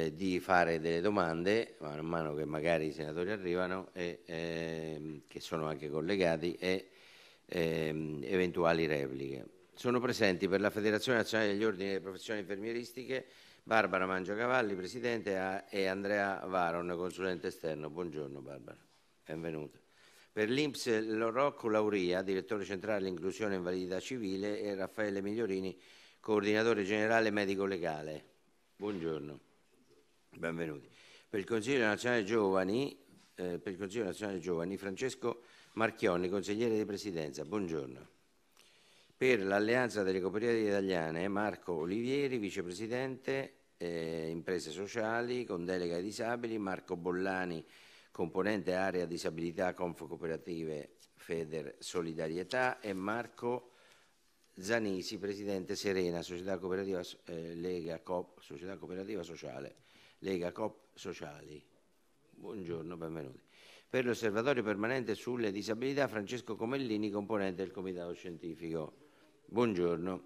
eh, di fare delle domande, man mano che magari i senatori arrivano, e, ehm, che sono anche collegati, e ehm, eventuali repliche. Sono presenti per la Federazione Nazionale degli Ordini delle Professioni Infermieristiche Barbara Mangiacavalli, Presidente, e Andrea Varon, consulente esterno. Buongiorno Barbara, benvenuta. Per l'Inps Rocco Lauria, direttore centrale inclusione e invalidità civile, e Raffaele Migliorini, coordinatore generale medico legale. Buongiorno, benvenuti. Per il Consiglio Nazionale Giovani, eh, per il Consiglio Nazionale Giovani, Francesco Marchionni, consigliere di presidenza. Buongiorno. Per l'Alleanza delle Cooperative Italiane, Marco Olivieri, vicepresidente, eh, imprese sociali con delega ai disabili, Marco Bollani, componente area disabilità Conf Cooperative Feder Solidarietà e Marco Zanisi, presidente Serena, società cooperativa, eh, Lega Coop, società cooperativa sociale, Lega Coop Sociali. Buongiorno, benvenuti. Per l'osservatorio permanente sulle disabilità Francesco Comellini, componente del comitato scientifico. Buongiorno.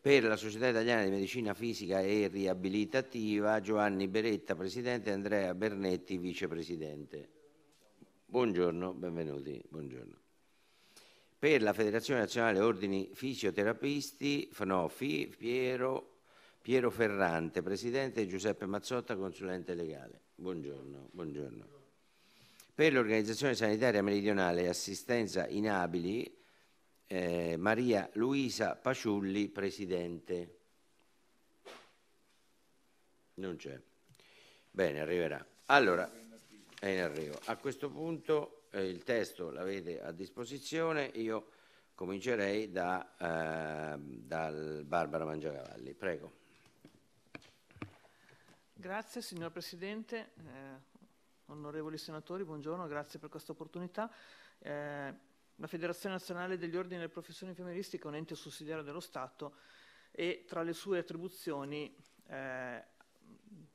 Per la Società Italiana di Medicina Fisica e Riabilitativa Giovanni Beretta, Presidente, Andrea Bernetti, Vicepresidente. Buongiorno, benvenuti. Buongiorno. Per la Federazione Nazionale Ordini Fisioterapisti, FNOFI, Piero, Piero Ferrante, Presidente, e Giuseppe Mazzotta, Consulente Legale. Buongiorno, buongiorno. Per l'Organizzazione Sanitaria Meridionale e Assistenza Inabili, eh, Maria Luisa Paciulli, Presidente. Non c'è. Bene, arriverà. Allora, è in arrivo. A questo punto eh, il testo l'avete a disposizione, io comincerei da eh, dal Barbara Mangiacavalli. Prego. Grazie signor Presidente, eh, onorevoli senatori, buongiorno, grazie per questa opportunità. Eh, la Federazione Nazionale degli Ordini delle Professioni Infermieristiche è un ente sussidiario dello Stato e tra le sue attribuzioni eh,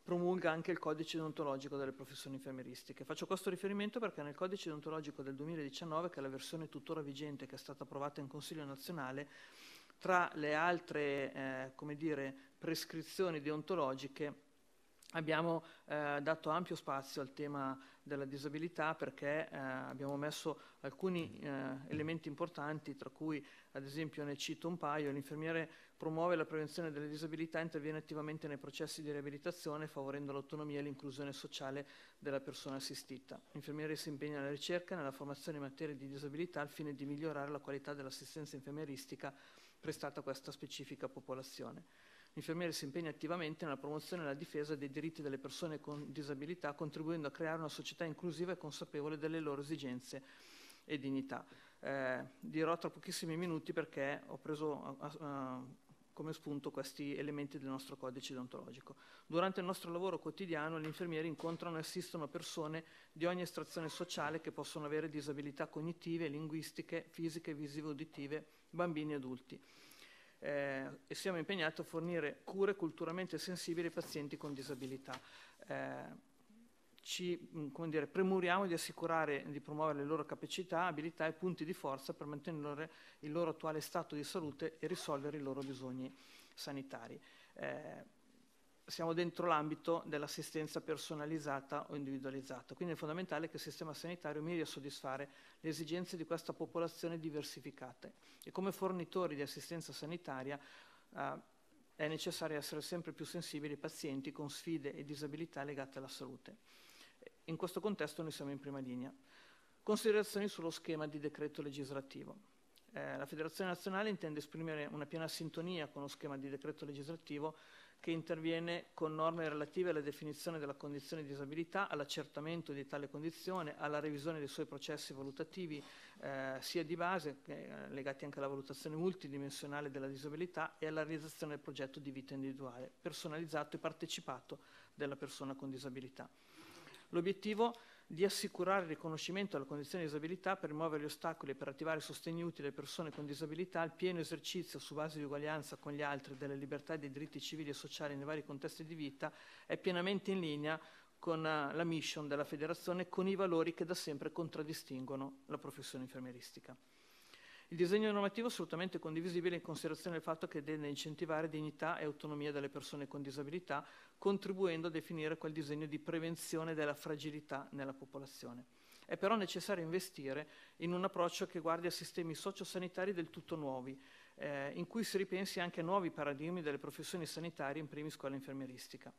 promulga anche il codice deontologico delle professioni infermieristiche. Faccio questo riferimento perché nel codice deontologico del 2019, che è la versione tuttora vigente che è stata approvata in Consiglio nazionale, tra le altre eh, dire, prescrizioni deontologiche abbiamo eh, dato ampio spazio al tema della disabilità perché eh, abbiamo messo alcuni eh, elementi importanti, tra cui ad esempio ne cito un paio, l'infermiere promuove la prevenzione delle disabilità e interviene attivamente nei processi di riabilitazione favorendo l'autonomia e l'inclusione sociale della persona assistita. L'infermiere si impegna nella ricerca e nella formazione in materia di disabilità al fine di migliorare la qualità dell'assistenza infermieristica prestata a questa specifica popolazione. L'infermiere si impegna attivamente nella promozione e nella difesa dei diritti delle persone con disabilità, contribuendo a creare una società inclusiva e consapevole delle loro esigenze e dignità. Eh, dirò tra pochissimi minuti perché ho preso a, come spunto questi elementi del nostro codice deontologico. Durante il nostro lavoro quotidiano gli infermieri incontrano e assistono persone di ogni estrazione sociale che possono avere disabilità cognitive, linguistiche, fisiche, visive, uditive, bambini e adulti eh, e siamo impegnati a fornire cure culturalmente sensibili ai pazienti con disabilità. Eh, ci mm, dire, premuriamo di assicurare e di promuovere le loro capacità, abilità e punti di forza per mantenere il loro attuale stato di salute e risolvere i loro bisogni sanitari. Eh, siamo dentro l'ambito dell'assistenza personalizzata o individualizzata, quindi è fondamentale che il sistema sanitario miri a soddisfare le esigenze di questa popolazione diversificata e come fornitori di assistenza sanitaria eh, è necessario essere sempre più sensibili ai pazienti con sfide e disabilità legate alla salute. In questo contesto noi siamo in prima linea. Considerazioni sullo schema di decreto legislativo. Eh, la Federazione Nazionale intende esprimere una piena sintonia con lo schema di decreto legislativo che interviene con norme relative alla definizione della condizione di disabilità, all'accertamento di tale condizione, alla revisione dei suoi processi valutativi eh, sia di base, eh, legati anche alla valutazione multidimensionale della disabilità e alla realizzazione del progetto di vita individuale, personalizzato e partecipato della persona con disabilità. L'obiettivo è di assicurare il riconoscimento della condizione di disabilità per rimuovere gli ostacoli e per attivare sostegni utili alle persone con disabilità al pieno esercizio su base di uguaglianza con gli altri delle libertà e dei diritti civili e sociali nei vari contesti di vita è pienamente in linea con eh, la mission della federazione e con i valori che da sempre contraddistinguono la professione infermieristica. Il disegno normativo è assolutamente condivisibile in considerazione del fatto che deve incentivare dignità e autonomia delle persone con disabilità, contribuendo a definire quel disegno di prevenzione della fragilità nella popolazione. È però necessario investire in un approccio che guardi a sistemi sociosanitari del tutto nuovi, eh, in cui si ripensi anche a nuovi paradigmi delle professioni sanitarie, in primis quella infermieristica.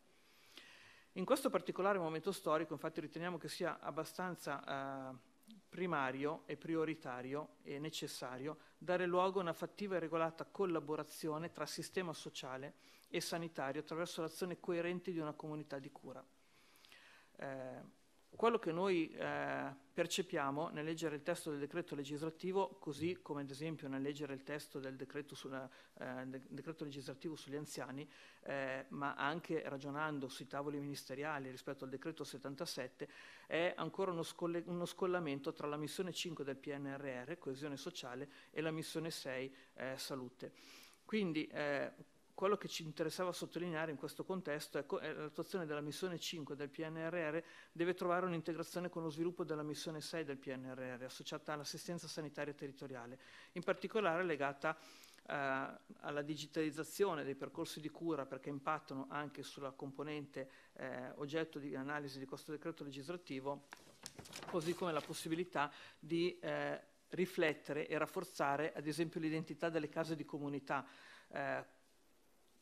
In questo particolare momento storico, infatti, riteniamo che sia abbastanza eh, primario e prioritario e necessario dare luogo a una fattiva e regolata collaborazione tra sistema sociale e sanitario attraverso l'azione coerente di una comunità di cura. Eh, quello che noi eh, percepiamo nel leggere il testo del decreto legislativo, così come ad esempio nel leggere il testo del decreto, sulla, eh, del decreto legislativo sugli anziani, eh, ma anche ragionando sui tavoli ministeriali rispetto al decreto 77, è ancora uno, scolle, uno scollamento tra la missione 5 del PNRR, coesione sociale, e la missione 6, eh, salute. Quindi eh, quello che ci interessava sottolineare in questo contesto è che l'attuazione della missione 5 del PNRR deve trovare un'integrazione con lo sviluppo della missione 6 del PNRR, associata all'assistenza sanitaria territoriale, in particolare legata eh, alla digitalizzazione dei percorsi di cura perché impattano anche sulla componente eh, oggetto di analisi di questo decreto legislativo, così come la possibilità di eh, riflettere e rafforzare ad esempio l'identità delle case di comunità. Eh,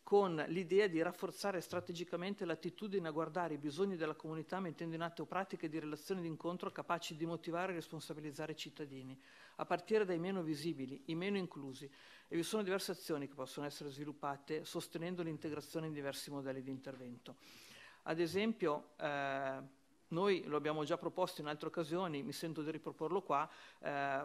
con l'idea di rafforzare strategicamente l'attitudine a guardare i bisogni della comunità mettendo in atto pratiche di relazione d'incontro capaci di motivare e responsabilizzare i cittadini, a partire dai meno visibili, i meno inclusi. E vi sono diverse azioni che possono essere sviluppate sostenendo l'integrazione in diversi modelli di intervento. Ad esempio, eh, noi lo abbiamo già proposto in altre occasioni, mi sento di riproporlo qua, eh,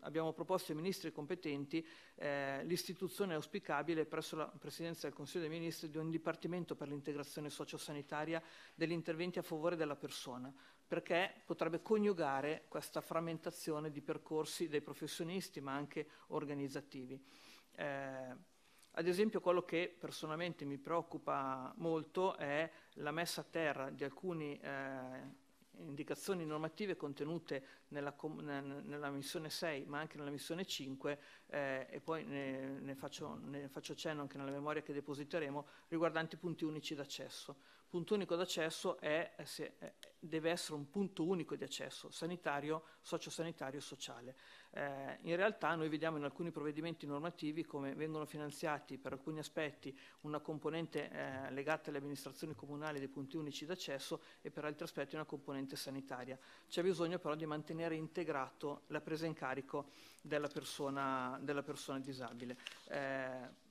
abbiamo proposto ai ministri competenti eh, l'istituzione auspicabile presso la Presidenza del Consiglio dei Ministri di un Dipartimento per l'integrazione sociosanitaria degli interventi a favore della persona, perché potrebbe coniugare questa frammentazione di percorsi dei professionisti ma anche organizzativi. Eh, ad esempio quello che personalmente mi preoccupa molto è la messa a terra di alcuni eh, indicazioni normative contenute nella, nella, missione 6 ma anche nella missione 5 eh, e poi ne, ne, faccio, ne, faccio, cenno anche nella memoria che depositeremo riguardanti punti unici d'accesso. Punto unico d'accesso è, se, deve essere un punto unico di accesso sanitario, sociosanitario e sociale. Eh, in realtà noi vediamo in alcuni provvedimenti normativi come vengono finanziati per alcuni aspetti una componente eh, legata alle amministrazioni comunali dei punti unici d'accesso e per altri aspetti una componente sanitaria. C'è bisogno però di mantenere integrato la presa in carico della persona, della persona disabile. Eh,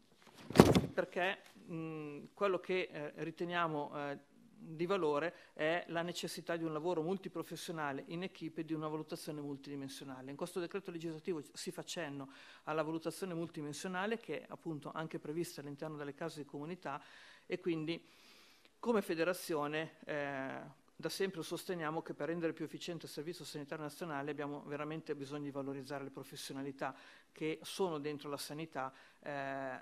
perché mh, quello che eh, riteniamo eh, di valore è la necessità di un lavoro multiprofessionale in equipe e di una valutazione multidimensionale. In questo decreto legislativo si fa cenno alla valutazione multidimensionale che è appunto anche prevista all'interno delle case di comunità e quindi come federazione eh, da sempre sosteniamo che per rendere più efficiente il Servizio Sanitario Nazionale abbiamo veramente bisogno di valorizzare le professionalità che sono dentro la sanità eh,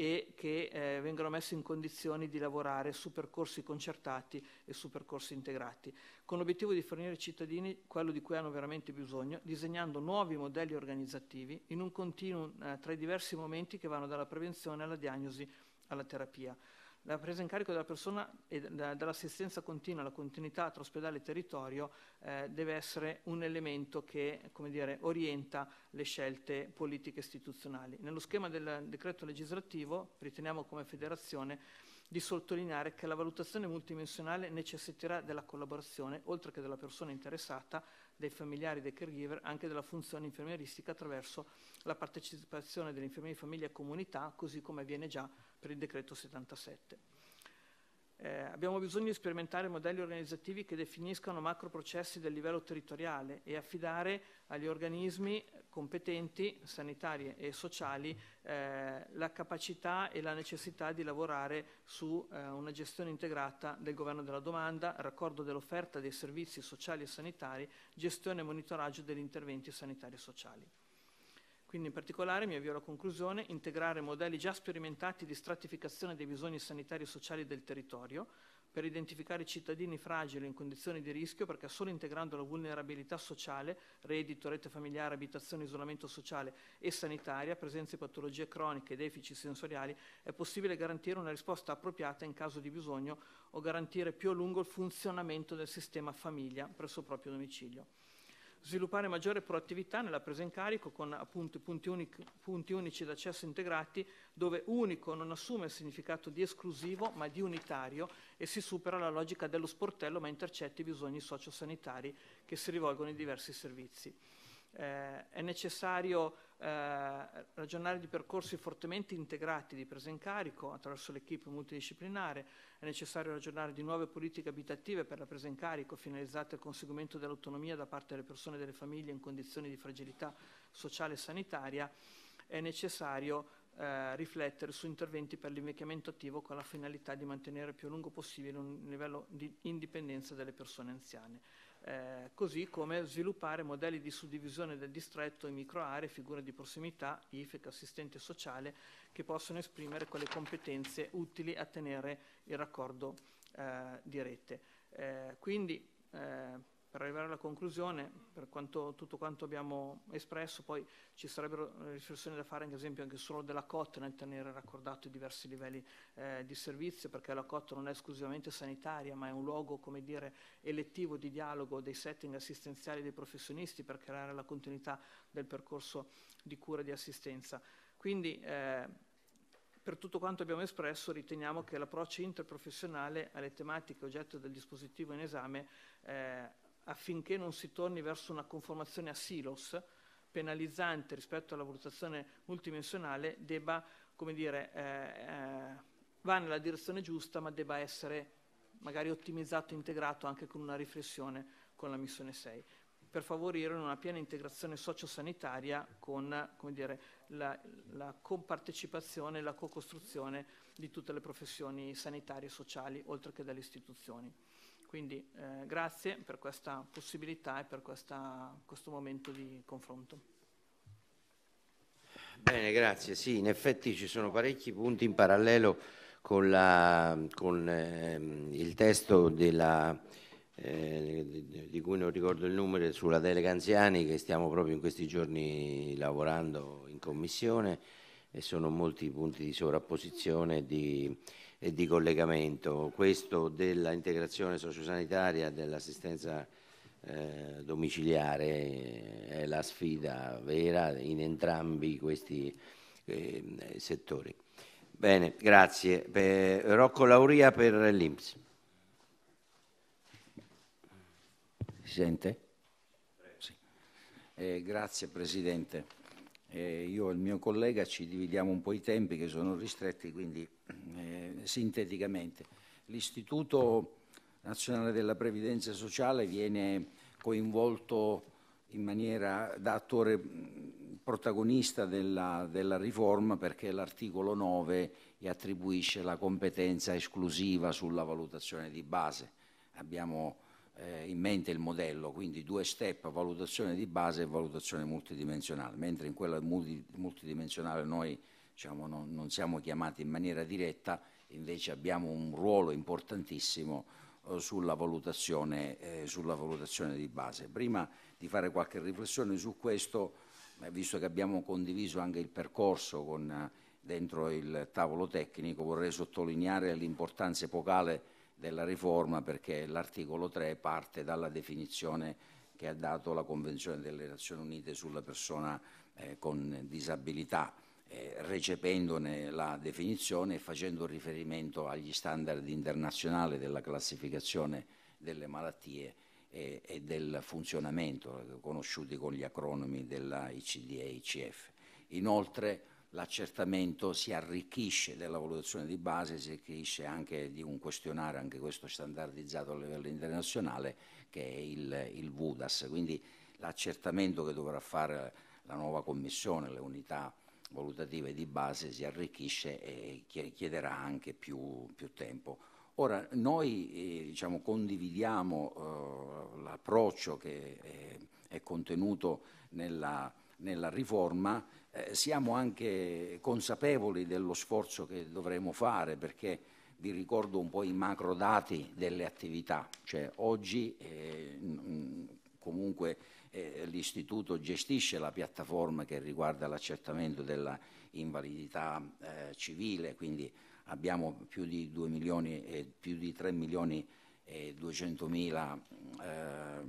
e che eh, vengono messi in condizioni di lavorare su percorsi concertati e su percorsi integrati, con l'obiettivo di fornire ai cittadini quello di cui hanno veramente bisogno, disegnando nuovi modelli organizzativi in un continuum eh, tra i diversi momenti che vanno dalla prevenzione alla diagnosi alla terapia. La presa in carico della persona e dall'assistenza continua, la continuità tra ospedale e territorio eh, deve essere un elemento che dire, orienta le scelte politiche istituzionali. Nello schema del decreto legislativo riteniamo come federazione di sottolineare che la valutazione multidimensionale necessiterà della collaborazione, oltre che della persona interessata, dei familiari, dei caregiver, anche della funzione infermieristica attraverso la partecipazione degli infermieri di famiglia e comunità, così come avviene già per il decreto 77. Eh, abbiamo bisogno di sperimentare modelli organizzativi che definiscano macroprocessi del livello territoriale e affidare agli organismi competenti, sanitari e sociali, eh, la capacità e la necessità di lavorare su eh, una gestione integrata del governo della domanda, raccordo dell'offerta dei servizi sociali e sanitari, gestione e monitoraggio degli interventi sanitari e sociali. Quindi in particolare, mi avvio alla conclusione, integrare modelli già sperimentati di stratificazione dei bisogni sanitari e sociali del territorio, per identificare cittadini fragili in condizioni di rischio, perché solo integrando la vulnerabilità sociale, reddito, rete familiare, abitazione, isolamento sociale e sanitaria, presenza di patologie croniche deficit sensoriali, è possibile garantire una risposta appropriata in caso di bisogno o garantire più a lungo il funzionamento del sistema famiglia presso il proprio domicilio sviluppare maggiore proattività nella presa in carico con appunto punti, unici, punti unici d'accesso integrati dove unico non assume il significato di esclusivo ma di unitario e si supera la logica dello sportello ma intercetti i bisogni sociosanitari che si rivolgono ai diversi servizi. Eh, è necessario eh, ragionare di percorsi fortemente integrati di presa in carico attraverso l'equipe multidisciplinare, è necessario ragionare di nuove politiche abitative per la presa in carico finalizzate al conseguimento dell'autonomia da parte delle persone e delle famiglie in condizioni di fragilità sociale e sanitaria, è necessario eh, riflettere su interventi per l'invecchiamento attivo con la finalità di mantenere più a lungo possibile un livello di indipendenza delle persone anziane eh, così come sviluppare modelli di suddivisione del distretto in microaree, figure di prossimità, IFEC, assistente sociale, che possono esprimere quelle competenze utili a tenere il raccordo eh, di rete. Eh, quindi eh, per arrivare alla conclusione, per quanto, tutto quanto abbiamo espresso, poi ci sarebbero riflessioni da fare, ad esempio, anche solo della COT nel tenere raccordato i diversi livelli eh, di servizio, perché la COT non è esclusivamente sanitaria, ma è un luogo, come dire, elettivo di dialogo dei setting assistenziali dei professionisti per creare la continuità del percorso di cura e di assistenza. Quindi, eh, per tutto quanto abbiamo espresso, riteniamo che l'approccio interprofessionale alle tematiche oggetto del dispositivo in esame eh, affinché non si torni verso una conformazione a silos penalizzante rispetto alla valutazione multidimensionale, debba, come dire, eh, eh, va nella direzione giusta, ma debba essere magari ottimizzato integrato anche con una riflessione con la missione 6 per favorire una piena integrazione sociosanitaria con dire, la, la compartecipazione e la co-costruzione di tutte le professioni sanitarie e sociali, oltre che dalle istituzioni. Quindi eh, grazie per questa possibilità e per questa, questo momento di confronto. Bene, grazie. Sì, in effetti ci sono parecchi punti in parallelo con, la, con eh, il testo della, eh, di, cui non ricordo il numero sulla delega anziani che stiamo proprio in questi giorni lavorando in commissione e sono molti punti di sovrapposizione di, e di collegamento. Questo dell'integrazione sociosanitaria, dell'assistenza eh, domiciliare è la sfida vera in entrambi questi eh, settori. Bene, grazie. Per Rocco Lauria per l'Inps. Si sente? Sì. Eh, grazie Presidente. Eh, io e il mio collega ci dividiamo un po' i tempi che sono ristretti, quindi eh, sinteticamente. L'Istituto Nazionale della Previdenza Sociale viene coinvolto in maniera da attore protagonista della, della riforma perché l'articolo 9 gli attribuisce la competenza esclusiva sulla valutazione di base. Abbiamo eh, in mente il modello, quindi due step, valutazione di base e valutazione multidimensionale, mentre in quella multi, multidimensionale noi diciamo, non, non, siamo chiamati in maniera diretta, invece abbiamo un ruolo importantissimo eh, sulla, valutazione, eh, sulla, valutazione, di base. Prima di fare qualche riflessione su questo, eh, visto che abbiamo condiviso anche il percorso con, eh, dentro il tavolo tecnico, vorrei sottolineare l'importanza epocale della riforma perché l'articolo 3 parte dalla definizione che ha dato la Convenzione delle Nazioni Unite sulla persona eh, con disabilità, eh, recependone la definizione e facendo riferimento agli standard internazionali della classificazione delle malattie e, e del funzionamento, conosciuti con gli acronimi della ICD e ICF. Inoltre l'accertamento si arricchisce della valutazione di base, si arricchisce anche di un questionario, anche questo standardizzato a livello internazionale, che è il, il VUDAS. Quindi l'accertamento che dovrà fare la nuova commissione, le unità valutative di base, si arricchisce e chiederà anche più, più tempo. Ora, noi eh, diciamo, condividiamo eh, l'approccio che è, è contenuto nella, nella riforma, eh, siamo anche consapevoli dello sforzo che dovremo fare perché vi ricordo un po' i macro dati delle attività, cioè oggi eh, comunque eh, l'istituto gestisce la piattaforma che riguarda l'accertamento della invalidità eh, civile, quindi abbiamo più di 2 milioni più di 3 milioni e 200 mila eh,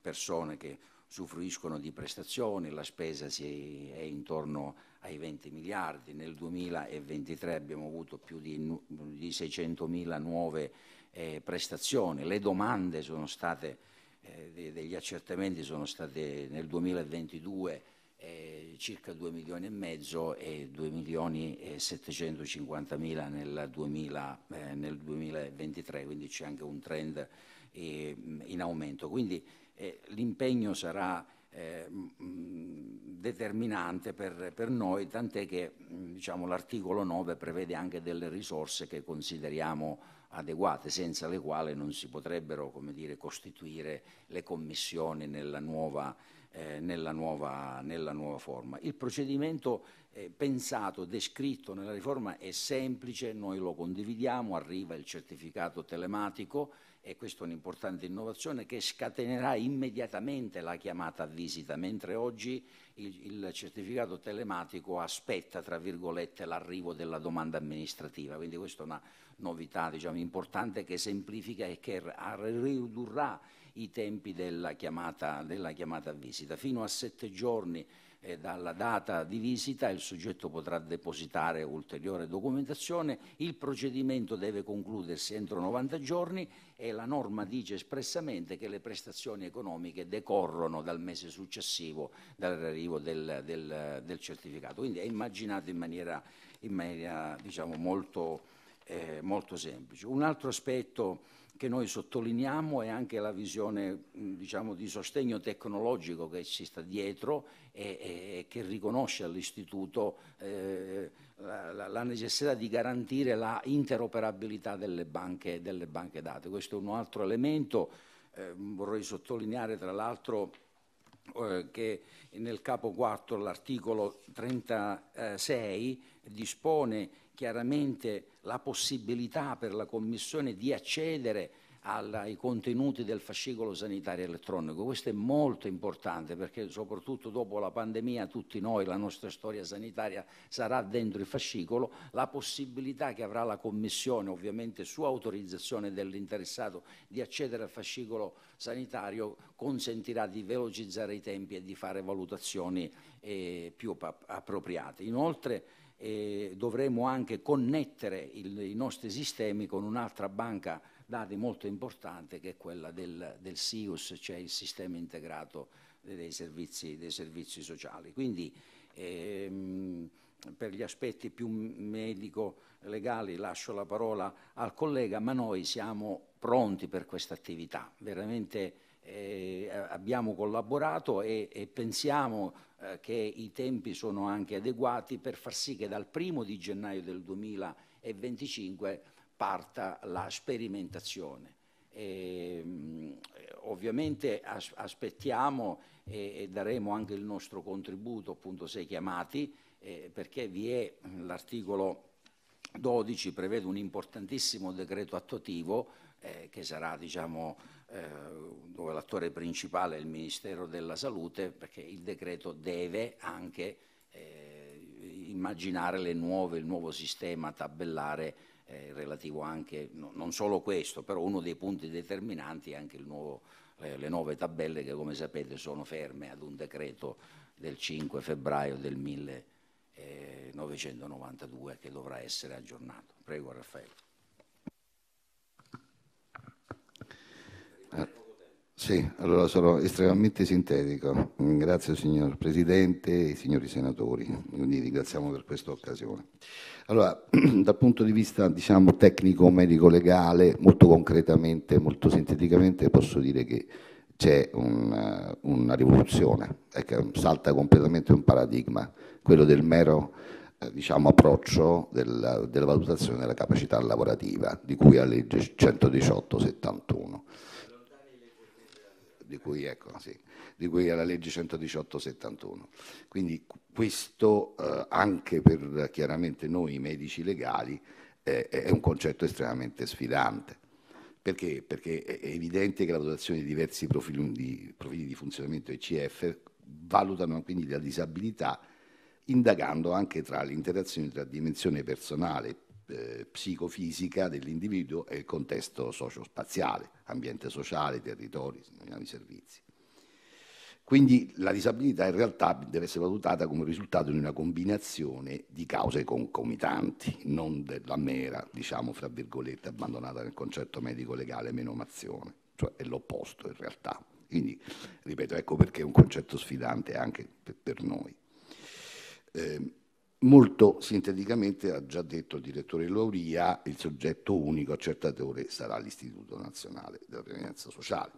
persone che usufruiscono di prestazioni, la spesa è intorno ai 20 miliardi, nel 2023 abbiamo avuto più di, di 600 mila nuove eh, prestazioni, le domande sono state, eh, degli accertamenti sono state nel 2022 eh, circa 2 milioni e mezzo e 2 milioni e 750 mila nel, 2000, eh, nel 2023, quindi c'è anche un trend eh, in aumento. Quindi eh, l'impegno sarà eh, determinante per, per, noi, tant'è che diciamo, l'articolo 9 prevede anche delle risorse che consideriamo adeguate, senza le quali non si potrebbero dire, costituire le commissioni nella nuova eh, nella, nuova, nella, nuova, forma. Il procedimento eh, pensato, descritto nella riforma è semplice, noi lo condividiamo, arriva il certificato telematico e questa è un'importante innovazione che scatenerà immediatamente la chiamata a visita, mentre oggi il, il certificato telematico aspetta, tra virgolette, l'arrivo della domanda amministrativa, quindi questa è una novità diciamo, importante che semplifica e che ridurrà i tempi della chiamata, della chiamata a visita. Fino a sette giorni eh, dalla data di visita il soggetto potrà depositare ulteriore documentazione, il procedimento deve concludersi entro 90 giorni e la norma dice espressamente che le prestazioni economiche decorrono dal mese successivo dall'arrivo del, del, del certificato. Quindi è immaginato in maniera, in maniera diciamo, molto, eh, molto semplice. Un altro aspetto che noi sottolineiamo è anche la visione diciamo, di sostegno tecnologico che ci sta dietro e, e che riconosce all'Istituto eh, la, la, necessità di garantire la interoperabilità delle banche, delle banche date. Questo è un altro elemento. Eh, vorrei sottolineare tra l'altro eh, che nel capo 4 l'articolo 36 dispone chiaramente la possibilità per la Commissione di accedere ai contenuti del fascicolo sanitario elettronico. Questo è molto importante perché soprattutto dopo la pandemia tutti noi, la nostra storia sanitaria sarà dentro il fascicolo, la possibilità che avrà la Commissione, ovviamente su autorizzazione dell'interessato, di accedere al fascicolo sanitario consentirà di velocizzare i tempi e di fare valutazioni eh, più appropriate. Inoltre eh, dovremo anche connettere il, i nostri sistemi con un'altra banca dati molto importante che è quella del, del SIUS, cioè il sistema integrato dei servizi, dei servizi sociali. Quindi ehm, per gli aspetti più medico-legali lascio la parola al collega, ma noi siamo pronti per questa attività. Veramente eh, abbiamo collaborato e, e pensiamo eh, che i tempi sono anche adeguati per far sì che dal primo di gennaio del 2025 parta la sperimentazione. E, mh, ovviamente as aspettiamo e, e, daremo anche il nostro contributo, appunto sei chiamati, eh, perché vi è l'articolo 12 prevede un importantissimo decreto attuativo eh, che sarà diciamo, dove l'attore principale è il Ministero della Salute, perché il decreto deve anche eh, immaginare nuove, il nuovo sistema tabellare eh, relativo anche, no, non solo questo, però uno dei punti determinanti è anche nuovo, eh, le nuove tabelle che come sapete sono ferme ad un decreto del 5 febbraio del 1992 che dovrà essere aggiornato. Prego Raffaele. Sì, allora sarò estremamente sintetico. Grazie signor Presidente e signori senatori, quindi ringraziamo per questa occasione. Allora, dal punto di vista diciamo, tecnico, medico, legale, molto concretamente, molto sinteticamente posso dire che c'è una, una rivoluzione, ecco, salta completamente un paradigma, quello del mero eh, diciamo, approccio della, della valutazione della capacità lavorativa, di cui alla legge 118-71 di cui, ecco, sì, di cui è la legge 118-71. Quindi questo eh, anche per chiaramente noi medici legali eh, è un concetto estremamente sfidante. Perché? Perché è evidente che la dotazione di diversi profili di, profili di funzionamento ECF valutano quindi la disabilità indagando anche tra le interazioni tra dimensione personale, eh, psicofisica dell'individuo e il contesto socio-spaziale, ambiente sociale, territori, servizi. Quindi la disabilità in realtà deve essere valutata come risultato di una combinazione di cause concomitanti, non della mera, diciamo, fra virgolette, abbandonata nel concetto medico-legale menomazione, cioè è l'opposto in realtà. Quindi, ripeto, ecco perché è un concetto sfidante anche per noi. Eh, molto sinteticamente ha già detto il direttore Lauria, il soggetto unico accertatore sarà l'Istituto Nazionale della Previdenza Sociale.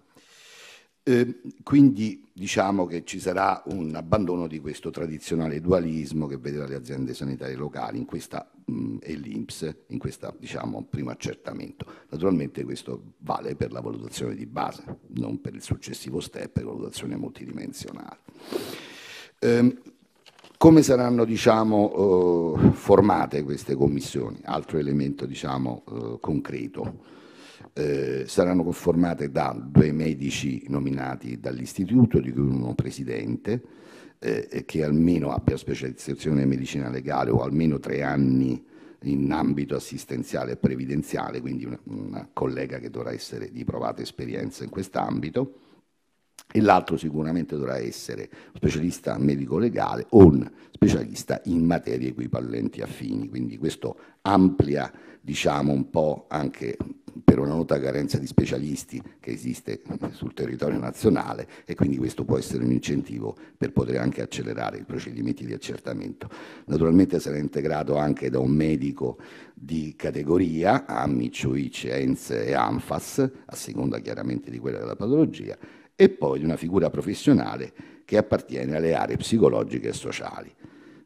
Eh, quindi diciamo che ci sarà un abbandono di questo tradizionale dualismo che vedeva le aziende sanitarie locali in questa, mh, e l'Inps in questo diciamo, primo accertamento. Naturalmente questo vale per la valutazione di base, non per il successivo step, valutazione multidimensionale. Eh, come saranno diciamo, eh, formate queste commissioni? Altro elemento diciamo, eh, concreto. Eh, saranno conformate da due medici nominati dall'istituto, di cui uno presidente, eh, che almeno abbia specializzazione in medicina legale o almeno tre anni in ambito assistenziale e previdenziale, quindi una, una collega che dovrà essere di provata esperienza in quest'ambito e l'altro sicuramente dovrà essere specialista medico legale o un specialista in materie equipallenti affini, quindi questo amplia diciamo un po' anche per una nota carenza di specialisti che esiste sul territorio nazionale e quindi questo può essere un incentivo per poter anche accelerare i procedimenti di accertamento. Naturalmente sarà integrato anche da un medico di categoria, AMIC, UIC, ENS e ANFAS, a seconda chiaramente di quella della patologia, e poi di una figura professionale che appartiene alle aree psicologiche e sociali,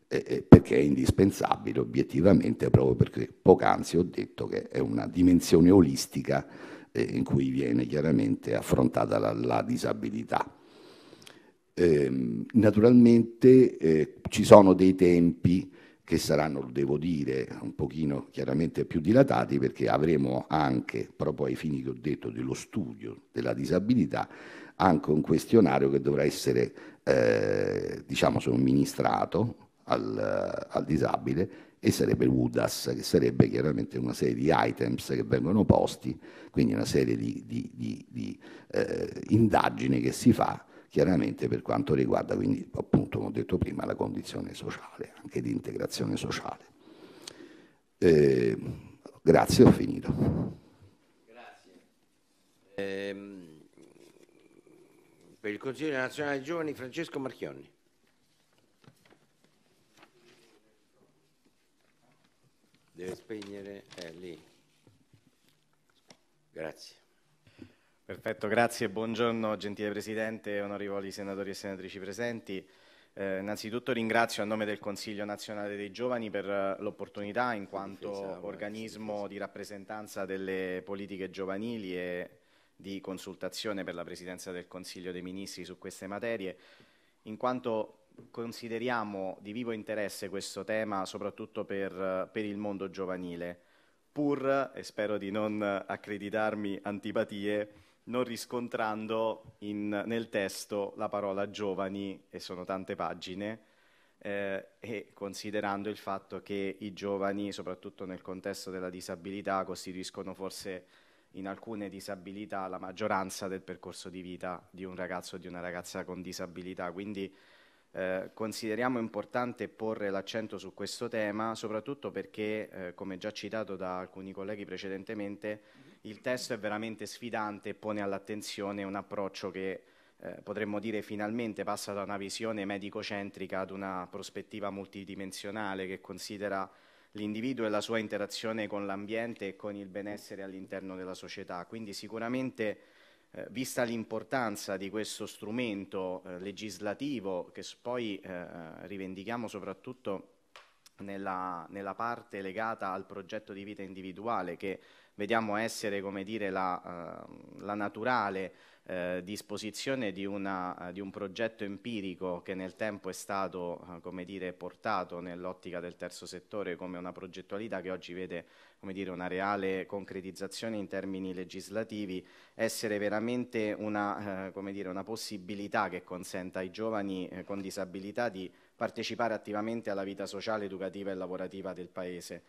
eh, perché è indispensabile obiettivamente, proprio perché poc'anzi ho detto che è una dimensione olistica eh, in cui viene chiaramente affrontata la, la disabilità. Eh, naturalmente ci sono dei tempi che saranno, devo dire, un pochino chiaramente più dilatati perché avremo anche, proprio ai fini che ho detto dello studio della disabilità, anche un questionario che dovrà essere eh, diciamo, somministrato al, al, disabile e sarebbe il WUDAS, che sarebbe chiaramente una serie di items che vengono posti, quindi una serie di, di, di, di eh, indagini che si fa chiaramente per quanto riguarda, quindi appunto come ho detto prima, la condizione sociale, anche di integrazione sociale. Eh, grazie, ho finito. Grazie. Eh, per il Consiglio nazionale dei giovani Francesco Marchionni. Deve spegnere, è lì. Grazie. Perfetto, grazie. Buongiorno gentile Presidente, onorevoli senatori e senatrici presenti. Eh, innanzitutto ringrazio a nome del Consiglio nazionale dei giovani per l'opportunità in quanto organismo di rappresentanza delle politiche giovanili e di consultazione per la Presidenza del Consiglio dei Ministri su queste materie, in quanto consideriamo di vivo interesse questo tema soprattutto per, per il mondo giovanile, pur, e spero di non accreditarmi antipatie, non riscontrando in, nel testo la parola giovani, e sono tante pagine, eh, e considerando il fatto che i giovani, soprattutto nel contesto della disabilità, costituiscono forse in alcune disabilità la maggioranza del percorso di vita di un ragazzo o di una ragazza con disabilità. Quindi eh, consideriamo importante porre l'accento su questo tema, soprattutto perché, eh, come già citato da alcuni colleghi precedentemente, il testo è veramente sfidante e pone all'attenzione un approccio che eh, potremmo dire finalmente passa da una visione medico-centrica ad una prospettiva multidimensionale che considera l'individuo e la sua interazione con l'ambiente e con il benessere all'interno della società. Quindi sicuramente, eh, vista l'importanza di questo strumento eh, legislativo, che poi eh, rivendichiamo soprattutto nella, nella, parte legata al progetto di vita individuale, che vediamo essere come dire, la, uh, la naturale eh, disposizione di, una, di, un progetto empirico che nel tempo è stato come dire, portato nell'ottica del terzo settore come una progettualità che oggi vede come dire, una reale concretizzazione in termini legislativi, essere veramente una, come dire, una possibilità che consenta ai giovani con disabilità di partecipare attivamente alla vita sociale, educativa e lavorativa del Paese.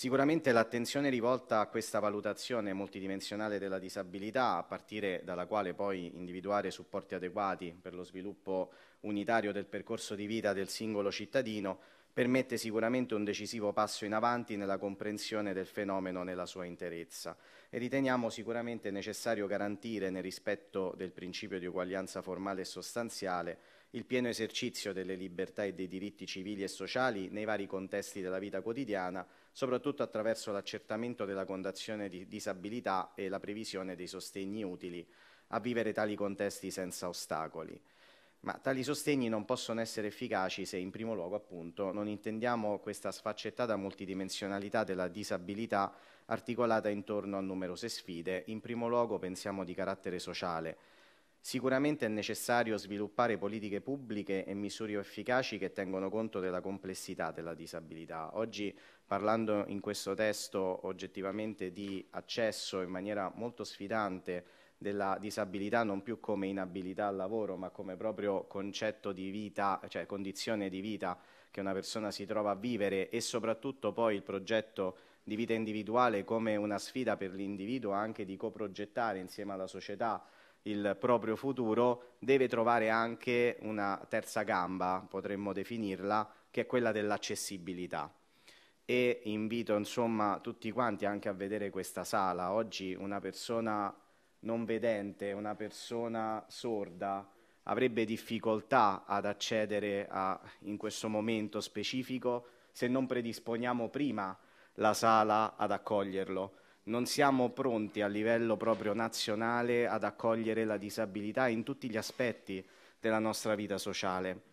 Sicuramente l'attenzione rivolta a questa valutazione multidimensionale della disabilità, a partire dalla quale poi individuare supporti adeguati per lo sviluppo unitario del percorso di vita del singolo cittadino, permette sicuramente un decisivo passo in avanti nella comprensione del fenomeno nella sua interezza. E riteniamo sicuramente necessario garantire, nel rispetto del principio di uguaglianza formale e sostanziale, il pieno esercizio delle libertà e dei diritti civili e sociali nei vari contesti della vita quotidiana, soprattutto attraverso l'accertamento della condizione di disabilità e la previsione dei sostegni utili a vivere tali contesti senza ostacoli. Ma tali sostegni non possono essere efficaci se in primo luogo appunto non intendiamo questa sfaccettata multidimensionalità della disabilità articolata intorno a numerose sfide, in primo luogo pensiamo di carattere sociale, Sicuramente è necessario sviluppare politiche pubbliche e misure efficaci che tengono conto della complessità della disabilità. Oggi, parlando in questo testo oggettivamente di accesso in maniera molto sfidante della disabilità non più come inabilità al lavoro, ma come proprio concetto di vita, cioè condizione di vita che una persona si trova a vivere e soprattutto poi il progetto di vita individuale come una sfida per l'individuo anche di coprogettare insieme alla società il proprio futuro, deve trovare anche una terza gamba, potremmo definirla, che è quella dell'accessibilità. E invito insomma tutti quanti anche a vedere questa sala. Oggi una persona non vedente, una persona sorda, avrebbe difficoltà ad accedere a, in questo momento specifico se non predisponiamo prima la sala ad accoglierlo non siamo pronti a livello proprio nazionale ad accogliere la disabilità in tutti gli aspetti della nostra vita sociale.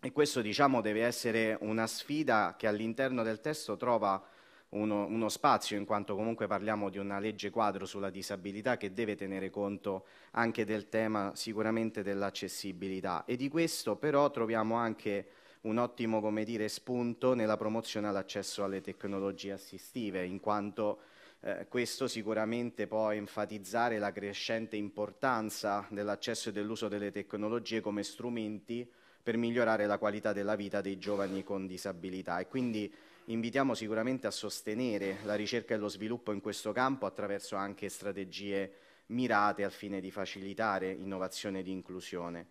E questo diciamo deve essere una sfida che all'interno del testo trova uno, uno, spazio, in quanto comunque parliamo di una legge quadro sulla disabilità che deve tenere conto anche del tema sicuramente dell'accessibilità. E di questo però troviamo anche un ottimo come dire, spunto nella promozione all'accesso alle tecnologie assistive, in quanto eh, questo sicuramente può enfatizzare la crescente importanza dell'accesso e dell'uso delle tecnologie come strumenti per migliorare la qualità della vita dei giovani con disabilità. E quindi invitiamo sicuramente a sostenere la ricerca e lo sviluppo in questo campo attraverso anche strategie mirate al fine di facilitare innovazione e inclusione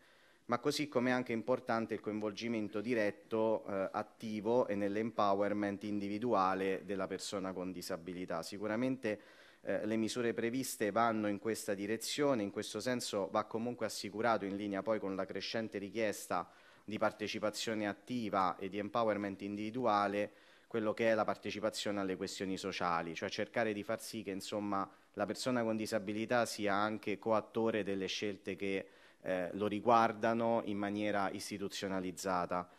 ma così come è anche importante il coinvolgimento diretto, eh, attivo e nell'empowerment individuale della persona con disabilità. Sicuramente eh, le misure previste vanno in questa direzione, in questo senso va comunque assicurato in linea poi con la crescente richiesta di partecipazione attiva e di empowerment individuale quello che è la partecipazione alle questioni sociali, cioè cercare di far sì che insomma, la persona con disabilità sia anche coattore delle scelte che eh, lo riguardano in maniera istituzionalizzata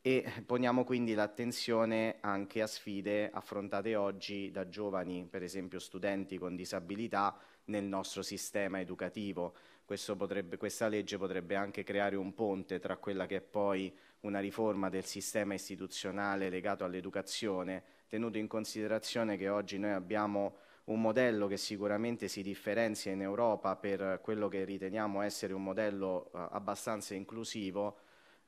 e poniamo quindi l'attenzione anche a sfide affrontate oggi da giovani, per esempio studenti con disabilità, nel nostro sistema educativo. Potrebbe, questa legge potrebbe anche creare un ponte tra quella che è poi una riforma del sistema istituzionale legato all'educazione, tenuto in considerazione che oggi noi abbiamo un modello che sicuramente si differenzia in Europa per quello che riteniamo essere un modello eh, abbastanza inclusivo,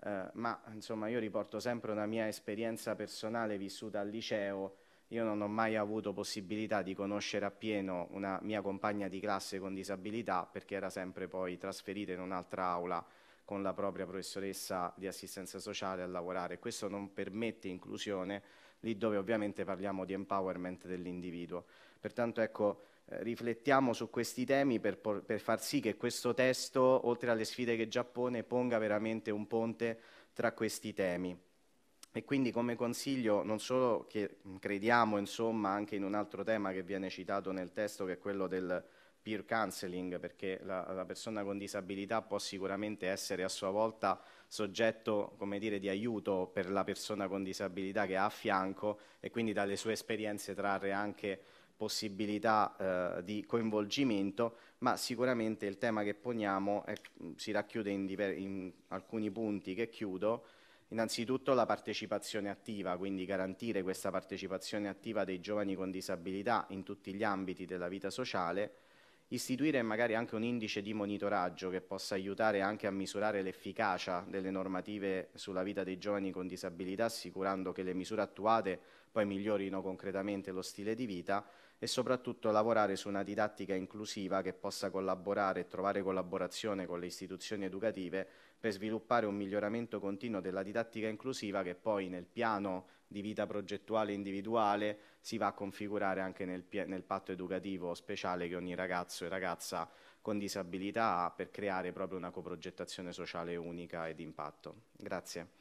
eh, ma insomma io riporto sempre una mia esperienza personale vissuta al liceo, io non ho mai avuto possibilità di conoscere appieno una mia compagna di classe con disabilità perché era sempre poi trasferita in un'altra aula con la propria professoressa di assistenza sociale a lavorare. Questo non permette inclusione lì dove ovviamente parliamo di empowerment dell'individuo. Pertanto ecco, eh, riflettiamo su questi temi per, per, far sì che questo testo, oltre alle sfide che già pone, ponga veramente un ponte tra questi temi. E quindi come consiglio non solo che crediamo insomma, anche in un altro tema che viene citato nel testo che è quello del peer counseling perché la, la persona con disabilità può sicuramente essere a sua volta soggetto come dire, di aiuto per la persona con disabilità che ha a fianco e quindi dalle sue esperienze trarre anche possibilità eh, di coinvolgimento, ma sicuramente il tema che poniamo è, si racchiude in, in alcuni punti che chiudo, Innanzitutto la partecipazione attiva, quindi garantire questa partecipazione attiva dei giovani con disabilità in tutti gli ambiti della vita sociale, istituire magari anche un indice di monitoraggio che possa aiutare anche a misurare l'efficacia delle normative sulla vita dei giovani con disabilità, assicurando che le misure attuate poi migliorino concretamente lo stile di vita e soprattutto lavorare su una didattica inclusiva che possa collaborare e trovare collaborazione con le istituzioni educative per sviluppare un miglioramento continuo della didattica inclusiva che poi nel piano di vita progettuale individuale si va a configurare anche nel, nel patto educativo speciale che ogni ragazzo e ragazza con disabilità ha per creare proprio una coprogettazione sociale unica e di impatto. Grazie.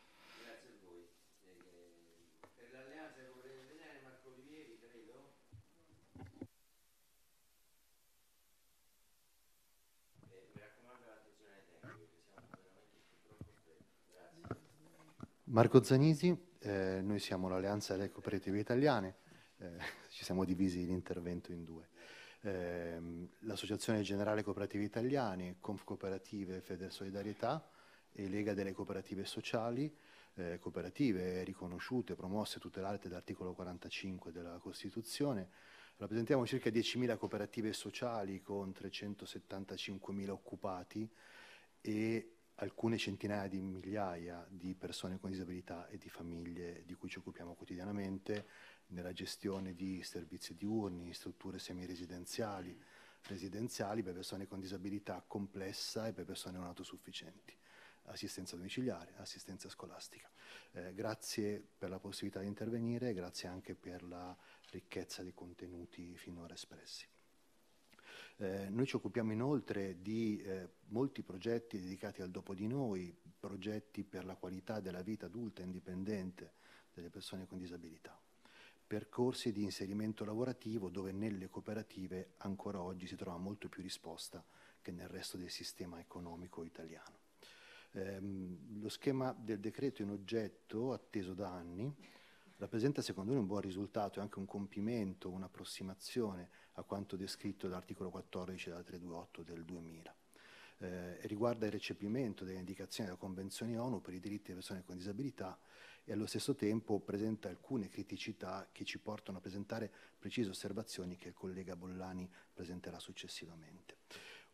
Marco Zanisi, eh, noi siamo l'Alleanza delle Cooperative Italiane, eh, ci siamo divisi l'intervento in due. Eh, L'Associazione Generale Cooperative Italiane, Conf Cooperative Feder Solidarietà e Lega delle Cooperative Sociali, eh, cooperative riconosciute, promosse tutelate dall'articolo 45 della Costituzione. Rappresentiamo circa 10.000 cooperative sociali con 375.000 occupati e alcune centinaia di migliaia di persone con disabilità e di famiglie di cui ci occupiamo quotidianamente nella gestione di servizi diurni, strutture semiresidenziali, residenziali per persone con disabilità complessa e per persone non autosufficienti, assistenza domiciliare, assistenza scolastica. Eh, grazie per la possibilità di intervenire e grazie anche per la ricchezza dei contenuti finora espressi. Eh, noi ci occupiamo inoltre di eh, molti progetti dedicati al dopo di noi, progetti per la qualità della vita adulta indipendente delle persone con disabilità, percorsi di inserimento lavorativo dove nelle cooperative ancora oggi si trova molto più risposta che nel resto del sistema economico italiano. Eh, lo schema del decreto in oggetto, atteso da anni, rappresenta secondo noi un buon risultato e anche un compimento, un'approssimazione a quanto descritto dall'articolo 14 della 328 del 2000. Eh, riguarda il recepimento delle indicazioni della Convenzione ONU per i diritti delle persone con disabilità e allo stesso tempo presenta alcune criticità che ci portano a presentare precise osservazioni che il collega Bollani presenterà successivamente.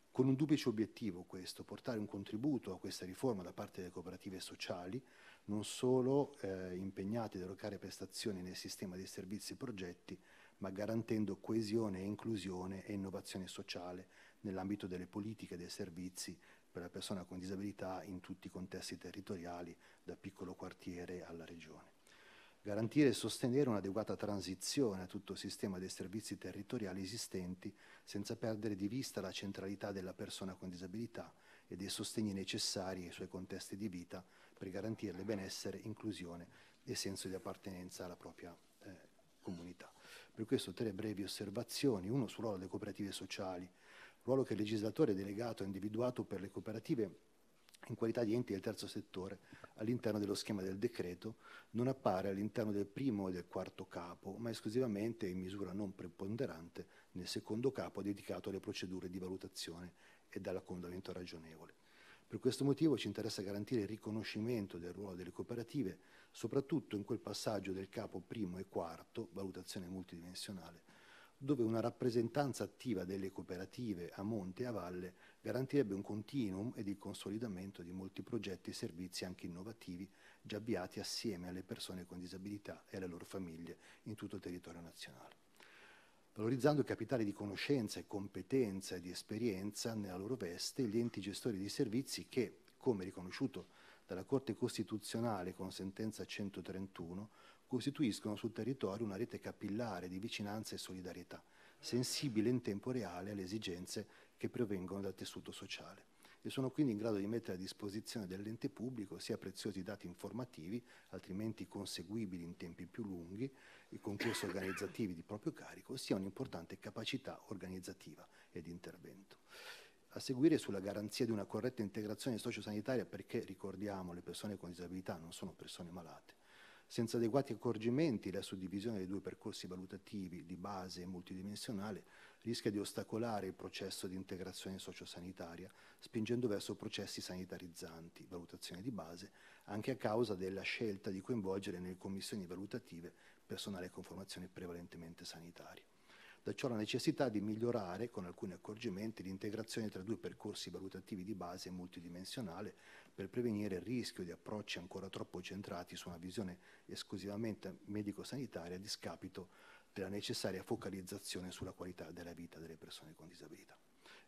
Con un duplice obiettivo questo, portare un contributo a questa riforma da parte delle cooperative sociali, non solo eh, impegnate ad erogare prestazioni nel sistema dei servizi e progetti, ma garantendo coesione e inclusione e innovazione sociale nell'ambito delle politiche e dei servizi per la persona con disabilità in tutti i contesti territoriali, da piccolo quartiere alla regione. Garantire e sostenere un'adeguata transizione a tutto il sistema dei servizi territoriali esistenti senza perdere di vista la centralità della persona con disabilità e dei sostegni necessari ai suoi contesti di vita per garantirle benessere, inclusione e senso di appartenenza alla propria eh, comunità. Per questo tre brevi osservazioni, uno sul ruolo delle cooperative sociali, ruolo che il legislatore delegato ha individuato per le cooperative in qualità di enti del terzo settore all'interno dello schema del decreto non appare all'interno del primo e del quarto capo, ma esclusivamente in misura non preponderante nel secondo capo dedicato alle procedure di valutazione e dall'accomodamento ragionevole. Per questo motivo ci interessa garantire il riconoscimento del ruolo delle cooperative, soprattutto in quel passaggio del capo primo e quarto, valutazione multidimensionale, dove una rappresentanza attiva delle cooperative a monte e a valle garantirebbe un continuum ed il consolidamento di molti progetti e servizi anche innovativi già avviati assieme alle persone con disabilità e alle loro famiglie in tutto il territorio nazionale. Valorizzando il capitale di conoscenza e competenza e di esperienza nella loro veste gli enti gestori di servizi che, come riconosciuto dalla Corte Costituzionale con sentenza 131, costituiscono sul territorio una rete capillare di vicinanza e solidarietà, sensibile in tempo reale alle esigenze che provengono dal tessuto sociale e sono quindi in grado di mettere a disposizione dell'ente pubblico sia preziosi dati informativi, altrimenti conseguibili in tempi più lunghi, i concorsi organizzativi di proprio carico, sia un'importante capacità organizzativa e di intervento. A seguire sulla garanzia di una corretta integrazione sociosanitaria, perché ricordiamo le persone con disabilità non sono persone malate, Senza adeguati accorgimenti, la suddivisione dei due percorsi valutativi di base e multidimensionale rischia di ostacolare il processo di integrazione sociosanitaria, spingendo verso processi sanitarizzanti, valutazione di base, anche a causa della scelta di coinvolgere nelle commissioni valutative personale con formazione prevalentemente sanitaria. Da ciò la necessità di migliorare, con alcuni accorgimenti, l'integrazione tra due percorsi valutativi di base multidimensionale per prevenire il rischio di approcci ancora troppo centrati su una visione esclusivamente medico-sanitaria a discapito della necessaria focalizzazione sulla qualità della vita delle persone con disabilità.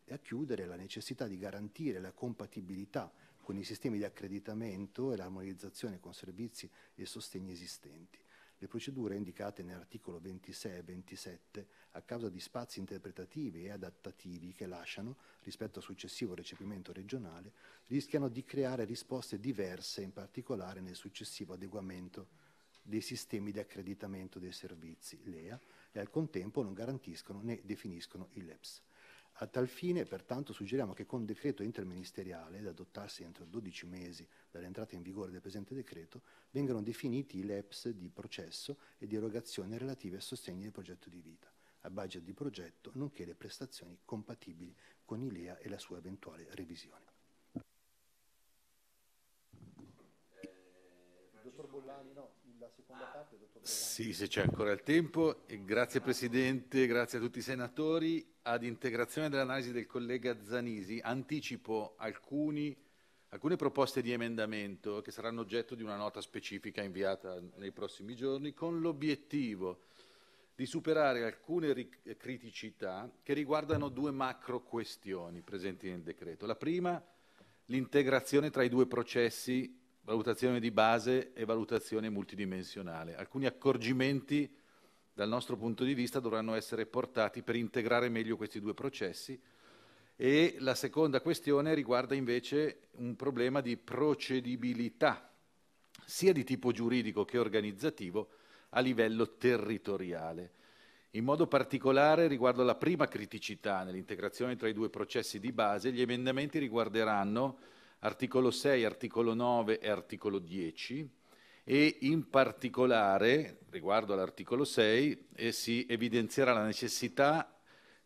E a chiudere la necessità di garantire la compatibilità con i sistemi di accreditamento e l'armonizzazione con servizi e sostegni esistenti le procedure indicate nell'articolo 26 e 27, a causa di spazi interpretativi e adattativi che lasciano, rispetto al successivo recepimento regionale, rischiano di creare risposte diverse, in particolare nel successivo adeguamento dei sistemi di accreditamento dei servizi, l'EA, e al contempo non garantiscono né definiscono i LEPS. A tal fine, pertanto, suggeriamo che con decreto interministeriale, da adottarsi entro 12 mesi dall'entrata in vigore del presente decreto, vengano definiti i LEPS di processo e di erogazione relative al sostegno del progetto di vita, a budget di progetto, nonché le prestazioni compatibili con l'ILEA e la sua eventuale revisione. Dottor Bollani, no, la seconda parte, dottor. Sì, se c'è ancora il tempo. grazie Presidente, grazie a tutti i senatori. Ad integrazione dell'analisi del collega Zanisi, anticipo alcuni alcune proposte di emendamento che saranno oggetto di una nota specifica inviata nei prossimi giorni con l'obiettivo di superare alcune criticità che riguardano due macro questioni presenti nel decreto. La prima, l'integrazione tra i due processi valutazione di base e valutazione multidimensionale. Alcuni accorgimenti dal nostro punto di vista dovranno essere portati per integrare meglio questi due processi e la seconda questione riguarda invece un problema di procedibilità, sia di tipo giuridico che organizzativo, a livello territoriale. In modo particolare riguardo alla prima criticità nell'integrazione tra i due processi di base, gli emendamenti riguarderanno articolo 6, articolo 9 e articolo 10 e in particolare riguardo all'articolo 6 eh, si evidenzierà la necessità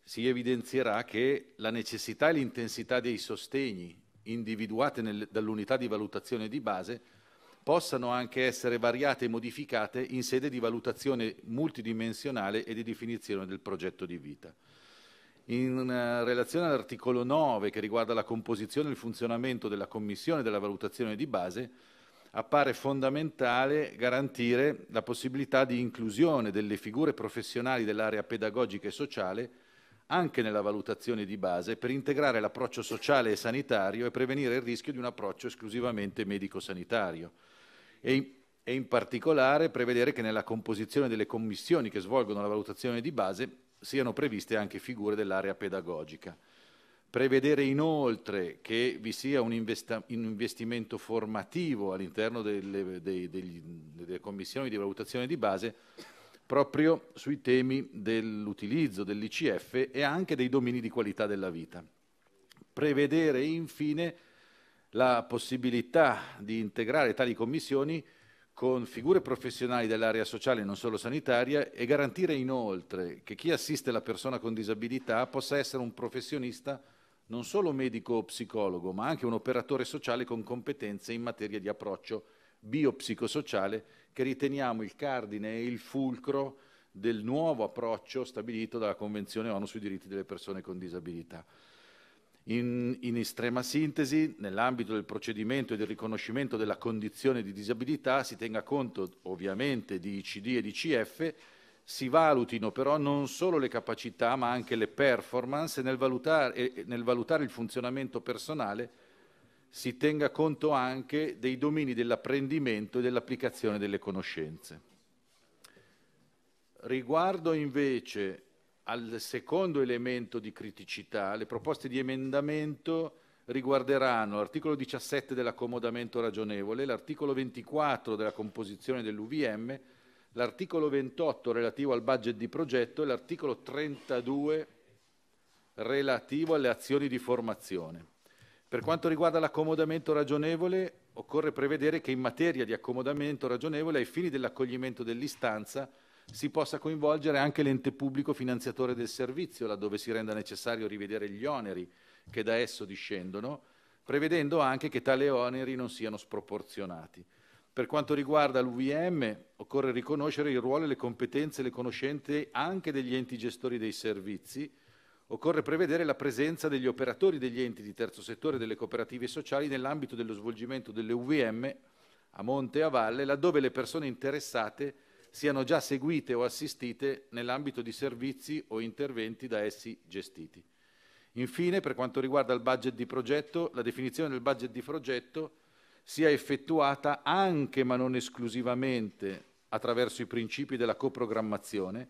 si evidenzierà che la necessità e l'intensità dei sostegni individuate nel, dall'unità di valutazione di base possano anche essere variate e modificate in sede di valutazione multidimensionale e di definizione del progetto di vita. In relazione all'articolo 9 che riguarda la composizione e il funzionamento della Commissione della valutazione di base, appare fondamentale garantire la possibilità di inclusione delle figure professionali dell'area pedagogica e sociale anche nella valutazione di base per integrare l'approccio sociale e sanitario e prevenire il rischio di un approccio esclusivamente medico-sanitario. E in particolare prevedere che nella composizione delle commissioni che svolgono la valutazione di base siano previste anche figure dell'area pedagogica. Prevedere inoltre che vi sia un, investimento formativo all'interno delle, dei, degli, delle commissioni di valutazione di base proprio sui temi dell'utilizzo dell'ICF e anche dei domini di qualità della vita. Prevedere infine la possibilità di integrare tali commissioni con figure professionali dell'area sociale non solo sanitaria e garantire inoltre che chi assiste la persona con disabilità possa essere un professionista non solo medico o psicologo, ma anche un operatore sociale con competenze in materia di approccio biopsicosociale che riteniamo il cardine e il fulcro del nuovo approccio stabilito dalla Convenzione ONU sui diritti delle persone con disabilità. In, in, estrema sintesi, nell'ambito del procedimento e del riconoscimento della condizione di disabilità si tenga conto ovviamente di ICD e di CF, si valutino però non solo le capacità ma anche le performance nel valutare, nel valutare il funzionamento personale si tenga conto anche dei domini dell'apprendimento e dell'applicazione delle conoscenze. Riguardo invece al secondo elemento di criticità, le proposte di emendamento riguarderanno l'articolo 17 dell'accomodamento ragionevole, l'articolo 24 della composizione dell'UVM, l'articolo 28 relativo al budget di progetto e l'articolo 32 relativo alle azioni di formazione. Per quanto riguarda l'accomodamento ragionevole, occorre prevedere che in materia di accomodamento ragionevole, ai fini dell'accoglimento dell'istanza, si possa coinvolgere anche l'ente pubblico finanziatore del servizio, laddove si renda necessario rivedere gli oneri che da esso discendono, prevedendo anche che tali oneri non siano sproporzionati. Per quanto riguarda l'UVM, occorre riconoscere il ruolo e le competenze e le conoscenze anche degli enti gestori dei servizi, occorre prevedere la presenza degli operatori degli enti di terzo settore e delle cooperative sociali nell'ambito dello svolgimento delle UVM a monte e a valle, laddove le persone interessate siano già seguite o assistite nell'ambito di servizi o interventi da essi gestiti. Infine, per quanto riguarda il budget di progetto, la definizione del budget di progetto sia effettuata anche ma non esclusivamente attraverso i principi della coprogrammazione,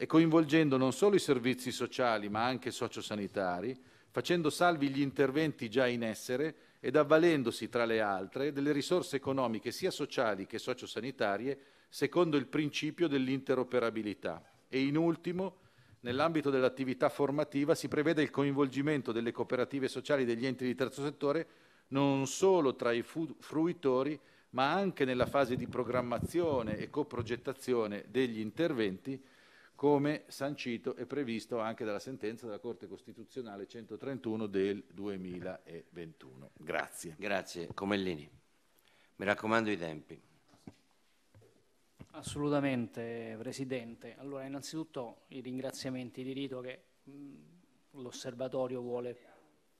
e coinvolgendo non solo i servizi sociali ma anche sociosanitari, facendo salvi gli interventi già in essere ed avvalendosi, tra le altre, delle risorse economiche sia sociali che sociosanitarie secondo il principio dell'interoperabilità. E in ultimo, nell'ambito dell'attività formativa si prevede il coinvolgimento delle cooperative sociali degli enti di terzo settore non solo tra i fruitori, ma anche nella fase di programmazione e coprogettazione degli interventi come sancito e previsto anche dalla sentenza della Corte Costituzionale 131 del 2021. Grazie. Grazie. Comellini. Mi raccomando i tempi. Assolutamente, Presidente. Allora, innanzitutto i ringraziamenti di rito che l'osservatorio vuole.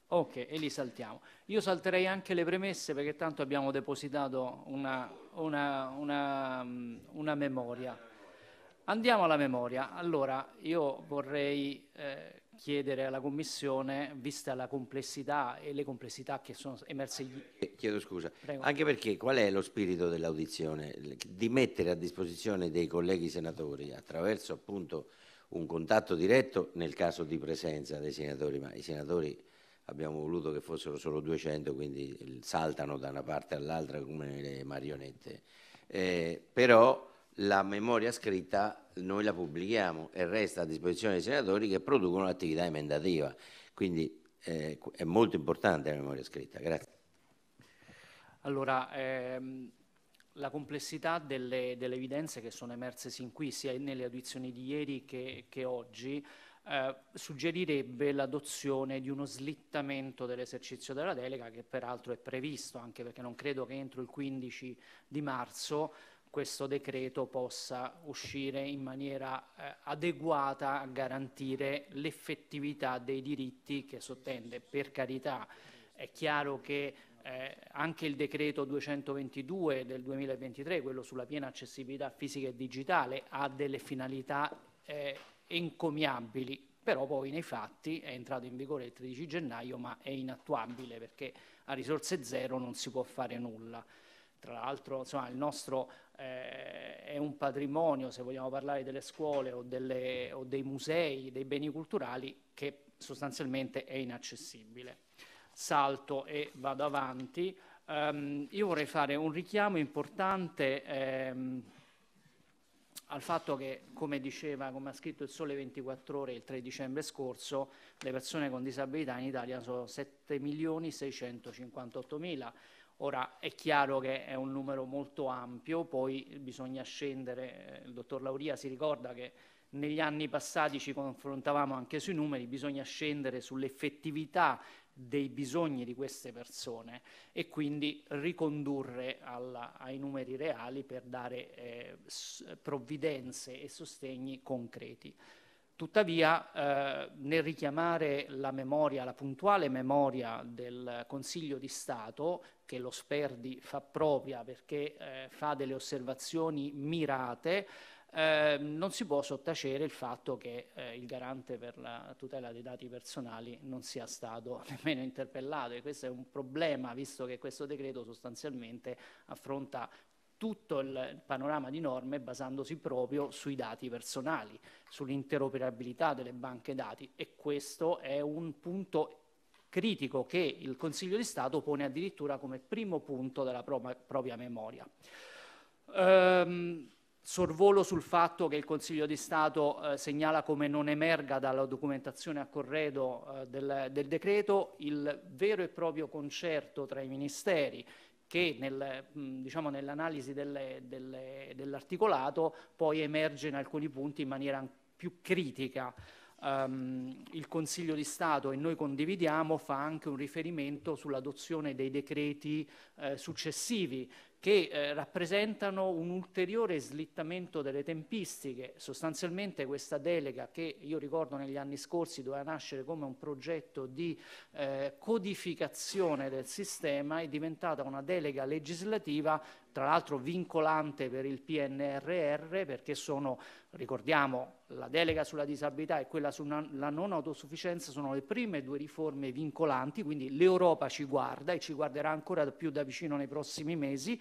Ok, e li saltiamo. Io salterei anche le premesse perché tanto abbiamo depositato una, una, una, una memoria. Andiamo alla memoria. Allora, io vorrei eh, chiedere alla Commissione, vista la complessità e le complessità che sono emerse... Eh, chiedo scusa, Prego. anche perché qual è lo spirito dell'audizione? Di mettere a disposizione dei colleghi senatori, attraverso appunto un contatto diretto nel caso di presenza dei senatori, ma i senatori abbiamo voluto che fossero solo 200, quindi saltano da una parte all'altra come le marionette. Eh, però la memoria scritta noi la pubblichiamo e resta a disposizione dei senatori che producono l'attività emendativa. Quindi eh, è molto importante la memoria scritta. Grazie. Allora, ehm, la complessità delle, delle, evidenze che sono emerse sin qui, sia nelle audizioni di ieri che, che oggi, eh, suggerirebbe l'adozione di uno slittamento dell'esercizio della delega, che peraltro è previsto, anche perché non credo che entro il 15 di marzo questo decreto possa uscire in maniera eh, adeguata a garantire l'effettività dei diritti che sottende. Per carità, è chiaro che eh, anche il decreto 222 del 2023, quello sulla piena accessibilità fisica e digitale, ha delle finalità eh, encomiabili, però poi nei fatti è entrato in vigore il 13 gennaio, ma è inattuabile perché a risorse zero non si può fare nulla. Tra l'altro il nostro eh, è un patrimonio, se vogliamo parlare delle scuole o, delle, o dei musei, dei beni culturali, che sostanzialmente è inaccessibile. Salto e vado avanti. Um, io vorrei fare un richiamo importante ehm, al fatto che, come diceva, come ha scritto il Sole 24 Ore il 3 dicembre scorso, le persone con disabilità in Italia sono 7 milioni 658 mila Ora è chiaro che è un numero molto ampio, poi bisogna scendere, il dottor Lauria si ricorda che negli anni passati ci confrontavamo anche sui numeri, bisogna scendere sull'effettività dei bisogni di queste persone e quindi ricondurre alla, ai numeri reali per dare eh, provvidenze e sostegni concreti. Tuttavia, eh, nel richiamare la memoria, la puntuale memoria del Consiglio di Stato, che lo Sperdi fa propria perché eh, fa delle osservazioni mirate, eh, non si può sottacere il fatto che eh, il garante per la tutela dei dati personali non sia stato nemmeno interpellato. E questo è un problema visto che questo decreto sostanzialmente affronta tutto il panorama di norme basandosi proprio sui dati personali, sull'interoperabilità delle banche dati e questo è un punto critico che il Consiglio di Stato pone addirittura come primo punto della propria memoria. Um, sorvolo sul fatto che il Consiglio di Stato eh, segnala come non emerga dalla documentazione a corredo eh, del, del, decreto il vero e proprio concerto tra i ministeri che nel, diciamo, nell'analisi dell'articolato poi emerge in alcuni punti in maniera più critica. Um, il Consiglio di Stato, e noi condividiamo, fa anche un riferimento sull'adozione dei decreti eh, successivi che eh, rappresentano un ulteriore slittamento delle tempistiche. Sostanzialmente questa delega che io ricordo negli anni scorsi doveva nascere come un progetto di eh, codificazione del sistema è diventata una delega legislativa tra l'altro vincolante per il PNRR perché sono, ricordiamo, la delega sulla disabilità e quella sulla non autosufficienza sono le prime due riforme vincolanti, quindi l'Europa ci guarda e ci guarderà ancora più da vicino nei prossimi mesi,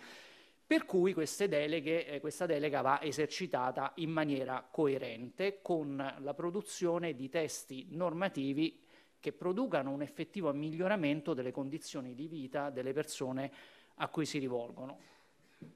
per cui deleghe, eh, questa delega va esercitata in maniera coerente con la produzione di testi normativi che producano un effettivo miglioramento delle condizioni di vita delle persone a cui si rivolgono.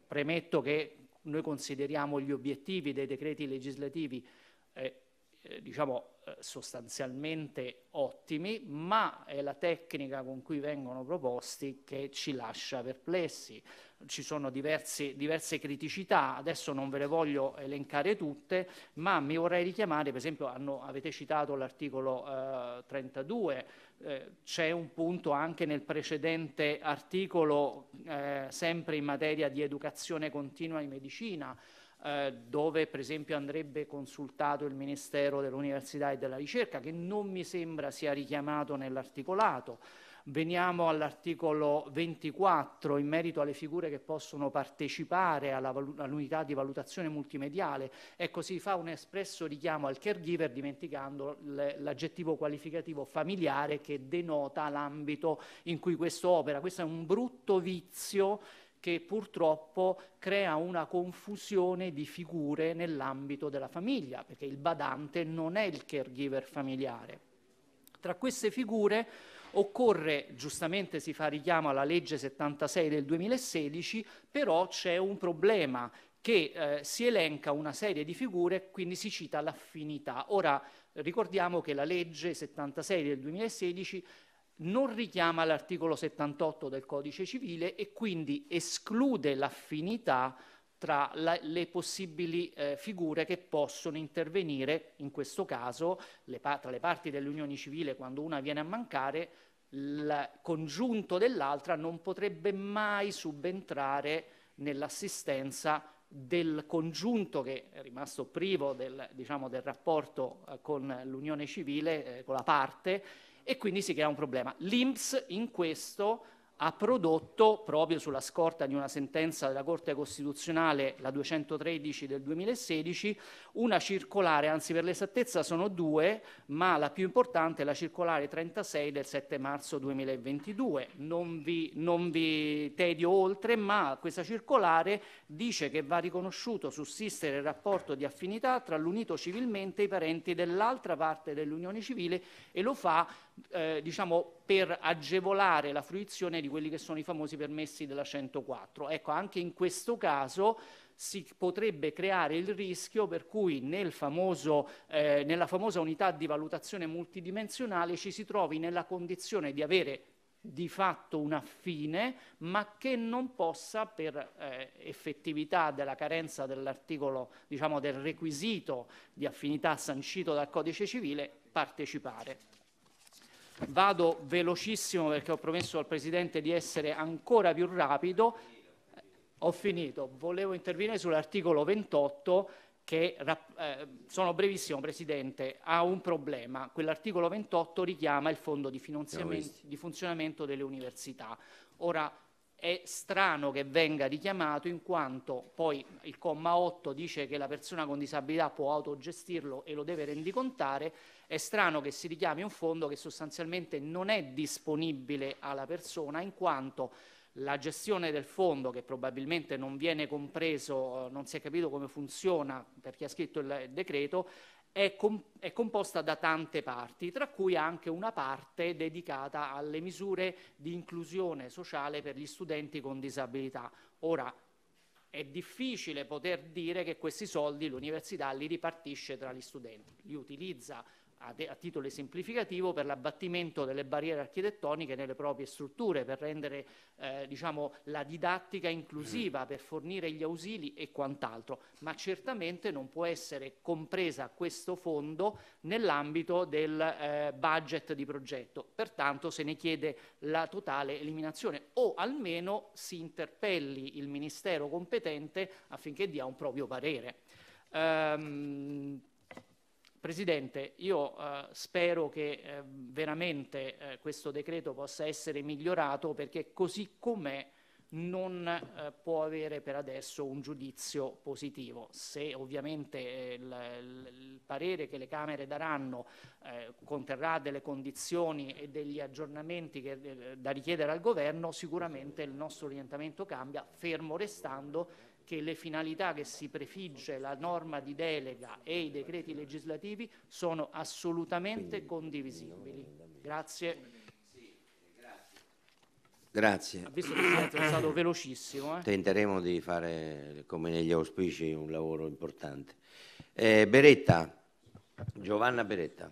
Premetto che noi consideriamo gli obiettivi dei decreti legislativi eh, eh, diciamo, sostanzialmente ottimi, ma è la tecnica con cui vengono proposti che ci lascia perplessi. Ci sono diversi, diverse criticità, adesso non ve le voglio elencare tutte, ma mi vorrei richiamare, per esempio hanno, avete citato l'articolo eh, 32, eh, c'è un punto anche nel precedente articolo, eh, sempre in materia di educazione continua in medicina, eh, dove per esempio andrebbe consultato il Ministero dell'Università e della Ricerca, che non mi sembra sia richiamato nell'articolato. Veniamo all'articolo 24 in merito alle figure che possono partecipare all'unità di valutazione multimediale. Ecco, si fa un espresso richiamo al caregiver dimenticando l'aggettivo qualificativo familiare che denota l'ambito in cui questo opera. Questo è un brutto vizio che purtroppo crea una confusione di figure nell'ambito della famiglia, perché il badante non è il caregiver familiare. Tra queste figure occorre, giustamente si fa richiamo alla legge 76 del 2016, però c'è un problema che eh, si elenca una serie di figure, quindi si cita l'affinità. Ora ricordiamo che la legge 76 del 2016 non richiama l'articolo 78 del codice civile e quindi esclude l'affinità tra la, le possibili eh, figure che possono intervenire, in questo caso le, tra le parti delle unioni civili quando una viene a mancare, il congiunto dell'altra non potrebbe mai subentrare nell'assistenza del congiunto che è rimasto privo del, diciamo, del rapporto eh, con l'unione civile, eh, con la parte, e quindi si crea un problema. L'INPS in questo ha prodotto, proprio sulla scorta di una sentenza della Corte Costituzionale, la 213 del 2016, una circolare, anzi per l'esattezza sono due, ma la più importante è la circolare 36 del 7 marzo 2022. Non vi, non vi tedio oltre, ma questa circolare dice che va riconosciuto sussistere il rapporto di affinità tra l'unito civilmente e i parenti dell'altra parte dell'unione civile e lo fa eh, diciamo, per agevolare la fruizione di quelli che sono i famosi permessi della 104. Ecco, anche in questo caso si potrebbe creare il rischio per cui nel famoso, eh, nella famosa unità di valutazione multidimensionale ci si trovi nella condizione di avere di fatto un affine, ma che non possa, per eh, effettività della carenza dell'articolo, diciamo del requisito di affinità sancito dal codice civile, partecipare. Vado velocissimo perché ho promesso al Presidente di essere ancora più rapido. Ho finito. Volevo intervenire sull'articolo 28 che, eh, sono brevissimo Presidente, ha un problema. Quell'articolo 28 richiama il fondo di, di funzionamento delle università. Ora, è strano che venga richiamato in quanto poi il comma 8 dice che la persona con disabilità può autogestirlo e lo deve rendicontare, è strano che si richiami un fondo che sostanzialmente non è disponibile alla persona in quanto la gestione del fondo, che probabilmente non viene compreso, non si è capito come funziona per chi ha scritto il decreto, è, com è, composta da tante parti, tra cui anche una parte dedicata alle misure di inclusione sociale per gli studenti con disabilità. Ora, è difficile poter dire che questi soldi l'università li ripartisce tra gli studenti, li utilizza a, a, titolo esemplificativo per l'abbattimento delle barriere architettoniche nelle proprie strutture, per rendere eh, diciamo, la didattica inclusiva, per fornire gli ausili e quant'altro, ma certamente non può essere compresa questo fondo nell'ambito del eh, budget di progetto. Pertanto se ne chiede la totale eliminazione o almeno si interpelli il Ministero competente affinché dia un proprio parere. Um, Presidente, io eh, spero che eh, veramente eh, questo decreto possa essere migliorato perché così com'è non eh, può avere per adesso un giudizio positivo. Se ovviamente eh, il, il, parere che le Camere daranno eh, conterrà delle condizioni e degli aggiornamenti che, da richiedere al Governo, sicuramente il nostro orientamento cambia, fermo restando che le finalità che si prefigge la norma di delega e i decreti legislativi sono assolutamente condivisibili. Grazie. Grazie. Visto che è stato velocissimo. Eh? Tenteremo di fare, come negli auspici, un lavoro importante. Eh, Beretta, Giovanna Beretta.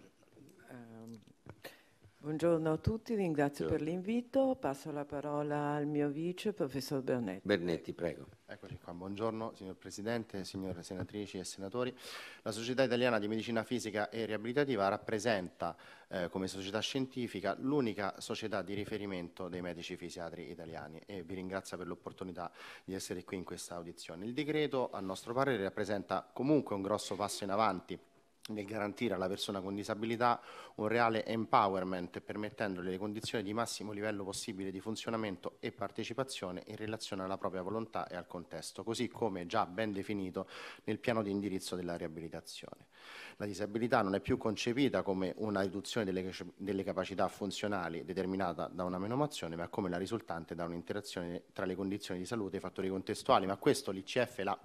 Buongiorno a tutti, ringrazio Buongiorno. per l'invito. Passo la parola al mio vice, professor Bernetti. Bernetti, prego. Eccoci qua, buongiorno signor Presidente, signore senatrici e senatori. La Società Italiana di Medicina Fisica e Riabilitativa rappresenta eh, come società scientifica l'unica società di riferimento dei medici fisiatri italiani e vi ringrazio per l'opportunità di essere qui in questa audizione. Il decreto, a nostro parere, rappresenta comunque un grosso passo in avanti nel garantire alla persona con disabilità un reale empowerment permettendole le condizioni di massimo livello possibile di funzionamento e partecipazione in relazione alla propria volontà e al contesto, così come già ben definito nel piano di indirizzo della riabilitazione. La disabilità non è più concepita come una riduzione delle, delle capacità funzionali determinata da una menomazione, ma come la risultante da un'interazione tra le condizioni di salute e i fattori contestuali, ma questo l'ICF l'ha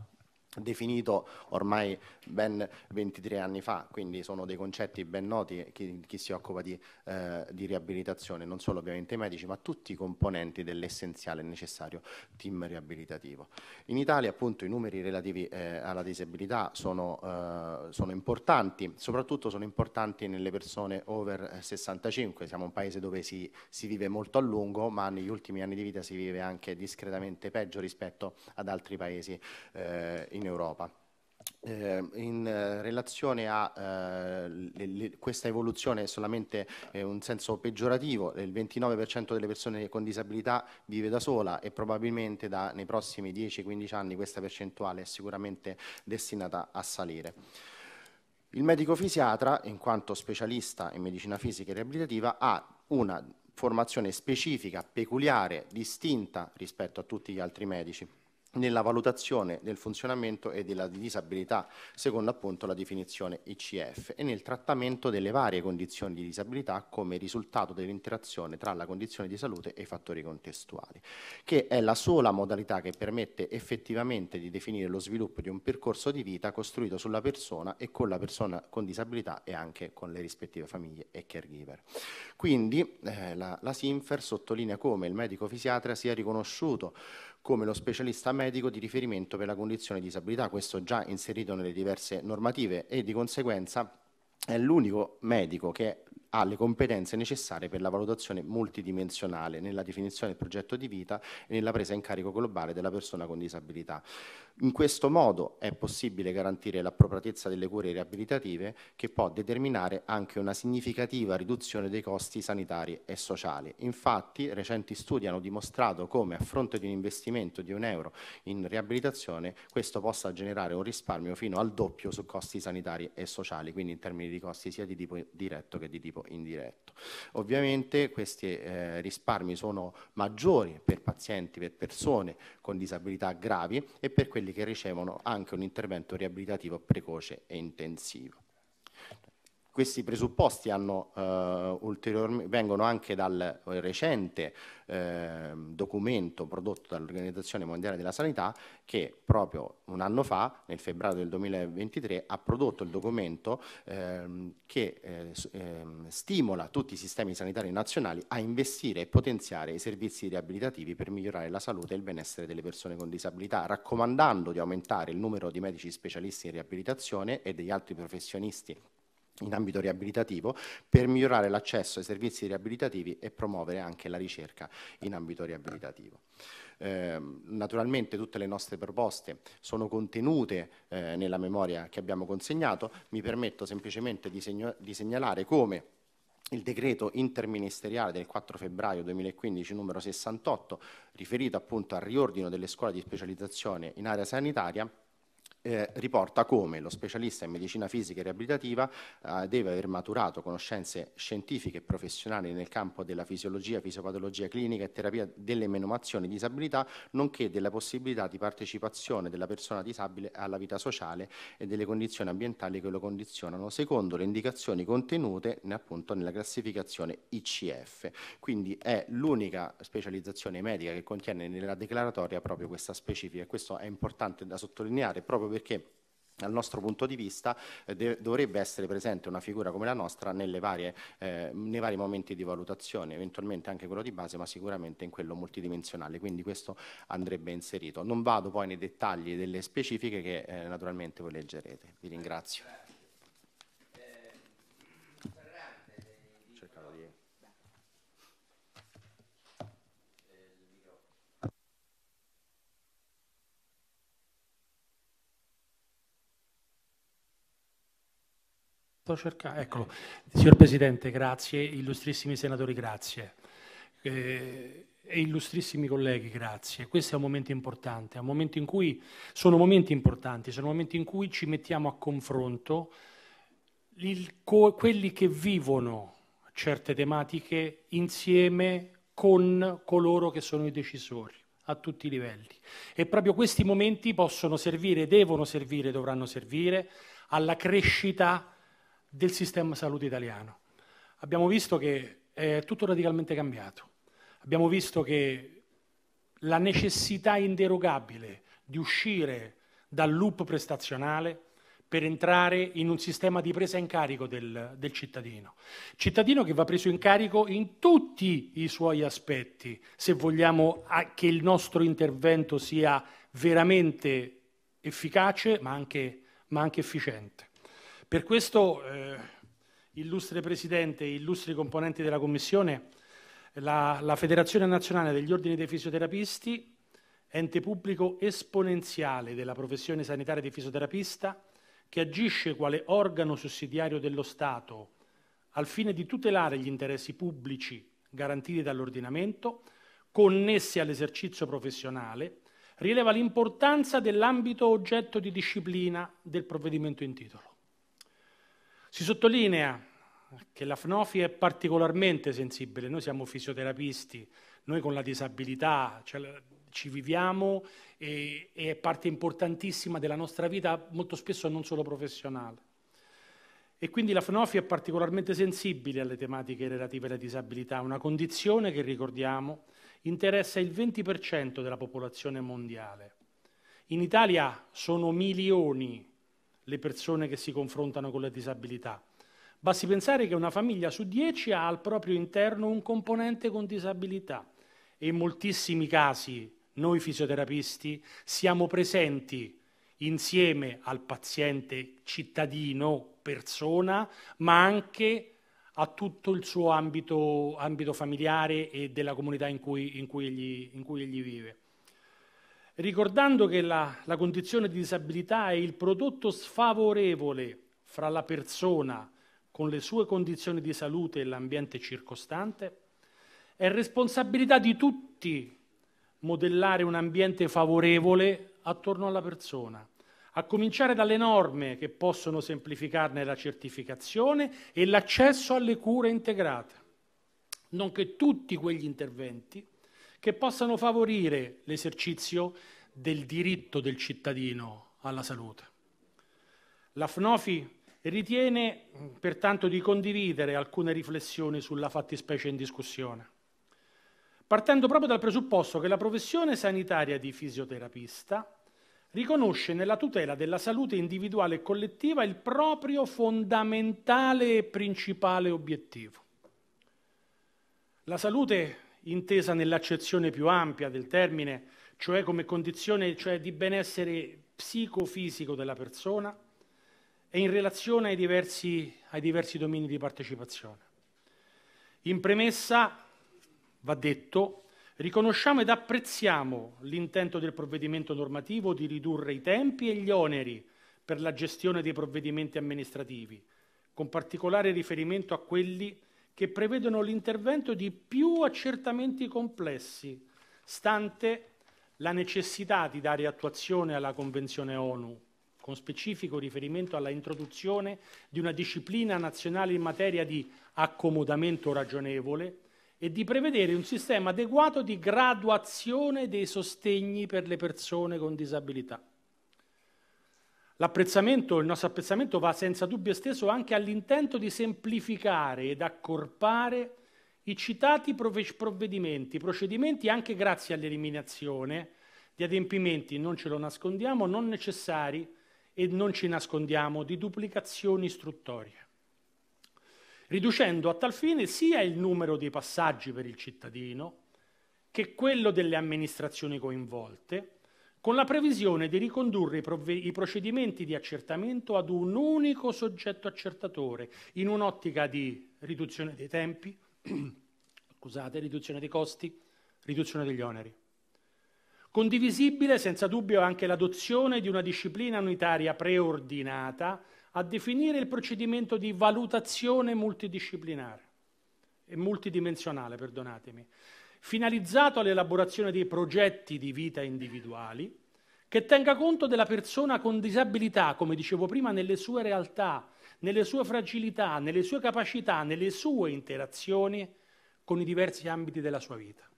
definito ormai ben 23 anni fa, quindi sono dei concetti ben noti chi, chi si occupa di, eh, di, riabilitazione, non solo ovviamente i medici, ma tutti i componenti dell'essenziale e necessario team riabilitativo. In Italia appunto i numeri relativi eh, alla disabilità sono, eh, sono, importanti, soprattutto sono importanti nelle persone over 65, siamo un paese dove si, si vive molto a lungo, ma negli ultimi anni di vita si vive anche discretamente peggio rispetto ad altri paesi eh, in Europa. Eh, in eh, relazione a eh, le, le, questa evoluzione è solamente eh, un senso peggiorativo, il 29% delle persone con disabilità vive da sola e probabilmente da, nei prossimi 10-15 anni questa percentuale è sicuramente destinata a salire. Il medico fisiatra, in quanto specialista in medicina fisica e riabilitativa, ha una formazione specifica, peculiare, distinta rispetto a tutti gli altri medici nella valutazione del funzionamento e della disabilità, secondo appunto la definizione ICF, e nel trattamento delle varie condizioni di disabilità come risultato dell'interazione tra la condizione di salute e i fattori contestuali, che è la sola modalità che permette effettivamente di definire lo sviluppo di un percorso di vita costruito sulla persona e con la persona con disabilità e anche con le rispettive famiglie e caregiver. Quindi eh, la, la Sinfer sottolinea come il medico fisiatra sia riconosciuto come lo specialista medico di riferimento per la condizione di disabilità, questo già inserito nelle diverse normative e di conseguenza è l'unico medico che ha le competenze necessarie per la valutazione multidimensionale nella definizione del progetto di vita e nella presa in carico globale della persona con disabilità. In questo modo è possibile garantire l'appropriatezza delle cure riabilitative che può determinare anche una significativa riduzione dei costi sanitari e sociali. Infatti recenti studi hanno dimostrato come a fronte di un investimento di un euro in riabilitazione questo possa generare un risparmio fino al doppio su costi sanitari e sociali, quindi in termini di costi sia di tipo diretto che di tipo indiretto. Ovviamente questi eh, risparmi sono maggiori per pazienti, per persone con disabilità gravi e per quelli che ricevono anche un intervento riabilitativo precoce e intensivo. Questi presupposti eh, vengono anche dal recente eh, documento prodotto dall'Organizzazione Mondiale della Sanità che proprio un anno fa, nel febbraio del 2023, ha prodotto il documento ehm, che eh, ehm, stimola tutti i sistemi sanitari nazionali a investire e potenziare i servizi riabilitativi per migliorare la salute e il benessere delle persone con disabilità, raccomandando di aumentare il numero di medici specialisti in riabilitazione e degli altri professionisti in ambito riabilitativo per migliorare l'accesso ai servizi riabilitativi e promuovere anche la ricerca in ambito riabilitativo. Eh, naturalmente tutte le nostre proposte sono contenute eh, nella memoria che abbiamo consegnato, mi permetto semplicemente di, di segnalare come il decreto interministeriale del 4 febbraio 2015 numero 68 riferito appunto al riordino delle scuole di specializzazione in area sanitaria eh, riporta come lo specialista in medicina fisica e riabilitativa eh, deve aver maturato conoscenze scientifiche e professionali nel campo della fisiologia, fisiopatologia clinica e terapia delle menomazioni e disabilità, nonché della possibilità di partecipazione della persona disabile alla vita sociale e delle condizioni ambientali che lo condizionano, secondo le indicazioni contenute appunto nella classificazione ICF. Quindi è l'unica specializzazione medica che contiene nella declaratoria proprio questa specifica e questo è importante da sottolineare proprio perché dal nostro punto di vista eh, dovrebbe essere presente una figura come la nostra varie, eh, nei vari momenti di valutazione, eventualmente anche quello di base, ma sicuramente in quello multidimensionale, quindi questo andrebbe inserito. Non vado poi nei dettagli delle specifiche che eh, naturalmente voi leggerete. Vi ringrazio. Eccolo. Signor Presidente, grazie. Illustrissimi senatori, grazie. Eh, e illustrissimi colleghi, grazie. Questo è un momento importante, un momento in cui sono momenti importanti, sono momenti in cui ci mettiamo a confronto il, co, quelli che vivono certe tematiche insieme con coloro che sono i decisori a tutti i livelli. E proprio questi momenti possono servire, devono servire, dovranno servire alla crescita del sistema salute italiano. Abbiamo visto che è tutto radicalmente cambiato. Abbiamo visto che la necessità inderogabile di uscire dal loop prestazionale per entrare in un sistema di presa in carico del, del, cittadino. Cittadino che va preso in carico in tutti i suoi aspetti, se vogliamo che il nostro intervento sia veramente efficace ma anche, ma anche efficiente. Per questo, eh, illustre Presidente illustri componenti della Commissione, la, la Federazione Nazionale degli Ordini dei Fisioterapisti, ente pubblico esponenziale della professione sanitaria di fisioterapista, che agisce quale organo sussidiario dello Stato al fine di tutelare gli interessi pubblici garantiti dall'ordinamento, connessi all'esercizio professionale, rileva l'importanza dell'ambito oggetto di disciplina del provvedimento in titolo. Si sottolinea che la FNOFI è particolarmente sensibile, noi siamo fisioterapisti, noi con la disabilità cioè, ci viviamo e, e è parte importantissima della nostra vita, molto spesso non solo professionale. E quindi la FNOFI è particolarmente sensibile alle tematiche relative alla disabilità, una condizione che, ricordiamo, interessa il 20% della popolazione mondiale. In Italia sono milioni le persone che si confrontano con la disabilità. Basti pensare che una famiglia su dieci ha al proprio interno un componente con disabilità e in moltissimi casi noi fisioterapisti siamo presenti insieme al paziente cittadino, persona, ma anche a tutto il suo ambito, ambito familiare e della comunità in cui, in cui, egli, in cui egli vive ricordando che la, la condizione di disabilità è il prodotto sfavorevole fra la persona con le sue condizioni di salute e l'ambiente circostante, è responsabilità di tutti modellare un ambiente favorevole attorno alla persona, a cominciare dalle norme che possono semplificarne la certificazione e l'accesso alle cure integrate, nonché tutti quegli interventi che possano favorire l'esercizio del diritto del cittadino alla salute. La FNOFI ritiene pertanto di condividere alcune riflessioni sulla fattispecie in discussione, partendo proprio dal presupposto che la professione sanitaria di fisioterapista riconosce nella tutela della salute individuale e collettiva il proprio fondamentale e principale obiettivo. La salute, intesa nell'accezione più ampia del termine, cioè come condizione cioè di benessere psicofisico della persona, è in relazione ai diversi, ai diversi domini di partecipazione. In premessa, va detto, Riconosciamo ed apprezziamo l'intento del provvedimento normativo di ridurre i tempi e gli oneri per la gestione dei provvedimenti amministrativi, con particolare riferimento a quelli che prevedono l'intervento di più accertamenti complessi, stante la necessità di dare attuazione alla Convenzione ONU, con specifico riferimento alla introduzione di una disciplina nazionale in materia di accomodamento ragionevole e di prevedere un sistema adeguato di graduazione dei sostegni per le persone con disabilità. L'apprezzamento, il nostro apprezzamento va senza dubbio esteso anche all'intento di semplificare ed accorpare i citati provvedimenti, procedimenti anche grazie all'eliminazione di adempimenti, non ce lo nascondiamo, non necessari e non ci nascondiamo di duplicazioni istruttorie. Riducendo a tal fine sia il numero dei passaggi per il cittadino che quello delle amministrazioni coinvolte, con la previsione di ricondurre i, i procedimenti di accertamento ad un unico soggetto accertatore, in un'ottica di riduzione dei tempi, scusate, riduzione dei costi, riduzione degli oneri. Condivisibile senza dubbio anche l'adozione di una disciplina unitaria preordinata a definire il procedimento di valutazione multidisciplinare e multidimensionale, perdonatemi, finalizzato all'elaborazione dei progetti di vita individuali che tenga conto della persona con disabilità, come dicevo prima, nelle sue realtà, nelle sue fragilità, nelle sue capacità, nelle sue interazioni con i diversi ambiti della sua vita.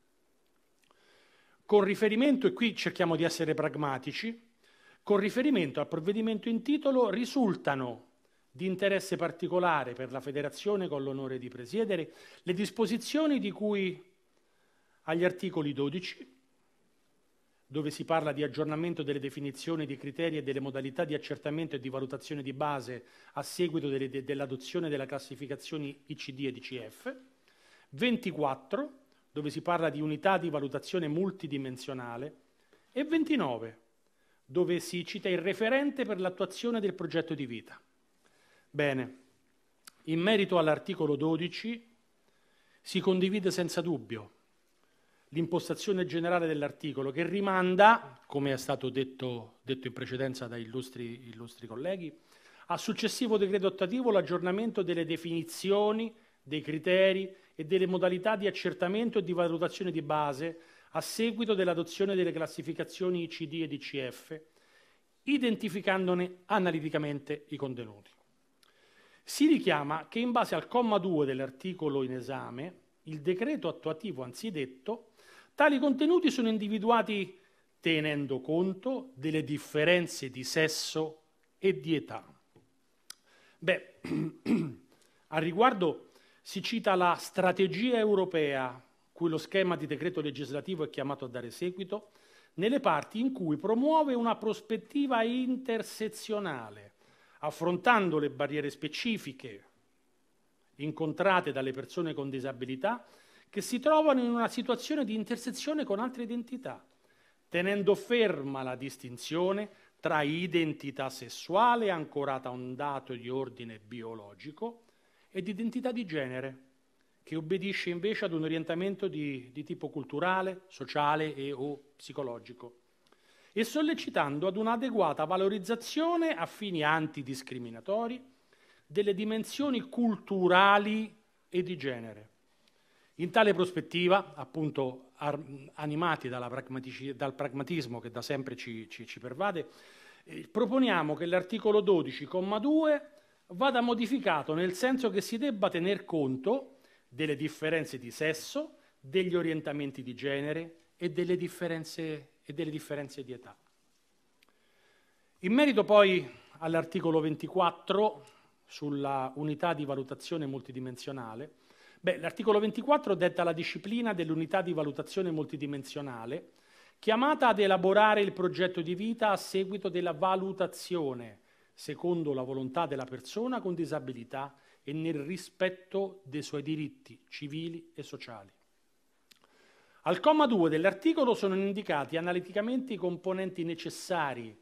Con riferimento, e qui cerchiamo di essere pragmatici, con riferimento al provvedimento in titolo risultano di interesse particolare per la Federazione con l'onore di presiedere le disposizioni di cui agli articoli 12, dove si parla di aggiornamento delle definizioni di criteri e delle modalità di accertamento e di valutazione di base a seguito delle, de, dell'adozione delle classificazioni ICD ed ICF, 24, dove si parla di unità di valutazione multidimensionale, e 29, dove si cita il referente per l'attuazione del progetto di vita. Bene, in merito all'articolo 12 si condivide senza dubbio l'impostazione generale dell'articolo che rimanda, come è stato detto, detto in precedenza da illustri, illustri colleghi, a successivo decreto attuativo l'aggiornamento delle definizioni, dei criteri e delle modalità di accertamento e di valutazione di base a seguito dell'adozione delle classificazioni ICD ed ICF, identificandone analiticamente i contenuti. Si richiama che in base al comma 2 dell'articolo in esame, il decreto attuativo anzidetto, tali contenuti sono individuati tenendo conto delle differenze di sesso e di età. Beh, al riguardo si cita la strategia europea cui lo schema di decreto legislativo è chiamato a dare seguito, nelle parti in cui promuove una prospettiva intersezionale, affrontando le barriere specifiche incontrate dalle persone con disabilità che si trovano in una situazione di intersezione con altre identità, tenendo ferma la distinzione tra identità sessuale ancorata a un dato di ordine biologico ed identità di genere che obbedisce invece ad un orientamento di, di tipo culturale, sociale e o psicologico, e sollecitando ad un'adeguata valorizzazione a fini antidiscriminatori delle dimensioni culturali e di genere. In tale prospettiva, appunto animati dal pragmatismo che da sempre ci, ci, ci pervade, eh, proponiamo che l'articolo 12,2 vada modificato nel senso che si debba tener conto delle differenze di sesso, degli orientamenti di genere e delle differenze, e delle differenze di età. In merito poi all'articolo 24, sulla unità di valutazione multidimensionale. Beh, l'articolo 24 detta la disciplina dell'unità di valutazione multidimensionale chiamata ad elaborare il progetto di vita a seguito della valutazione, secondo la volontà della persona con disabilità e nel rispetto dei suoi diritti civili e sociali. Al comma 2 dell'articolo sono indicati analiticamente i componenti necessari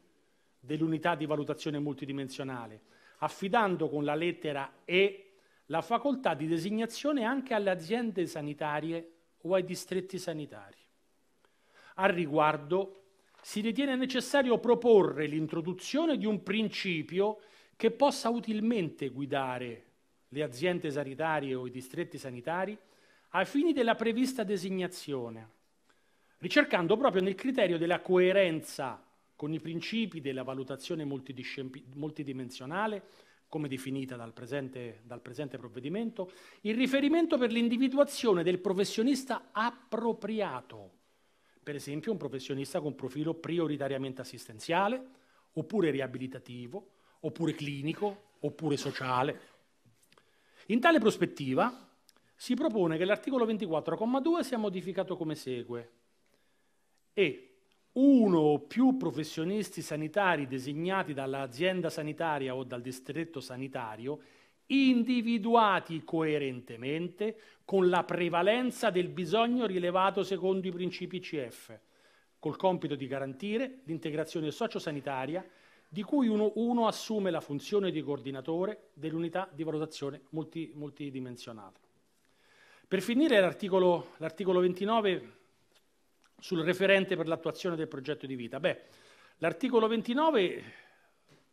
dell'unità di valutazione multidimensionale, affidando con la lettera E la facoltà di designazione anche alle aziende sanitarie o ai distretti sanitari. Al riguardo si ritiene necessario proporre l'introduzione di un principio che possa utilmente guidare le aziende sanitarie o i distretti sanitari ai fini della prevista designazione, ricercando proprio nel criterio della coerenza con i principi della valutazione multidimensionale, come definita dal presente, dal presente provvedimento, il riferimento per l'individuazione del professionista appropriato, per esempio un professionista con profilo prioritariamente assistenziale, oppure riabilitativo, oppure clinico, oppure sociale. In tale prospettiva si propone che l'articolo 24,2 sia modificato come segue e uno o più professionisti sanitari designati dall'azienda sanitaria o dal distretto sanitario, individuati coerentemente con la prevalenza del bisogno rilevato secondo i principi CF, col compito di garantire l'integrazione sociosanitaria di cui uno, uno, assume la funzione di coordinatore dell'unità di valutazione multi, multidimensionale. Per finire l'articolo, l'articolo 29 sul referente per l'attuazione del progetto di vita. Beh, l'articolo 29,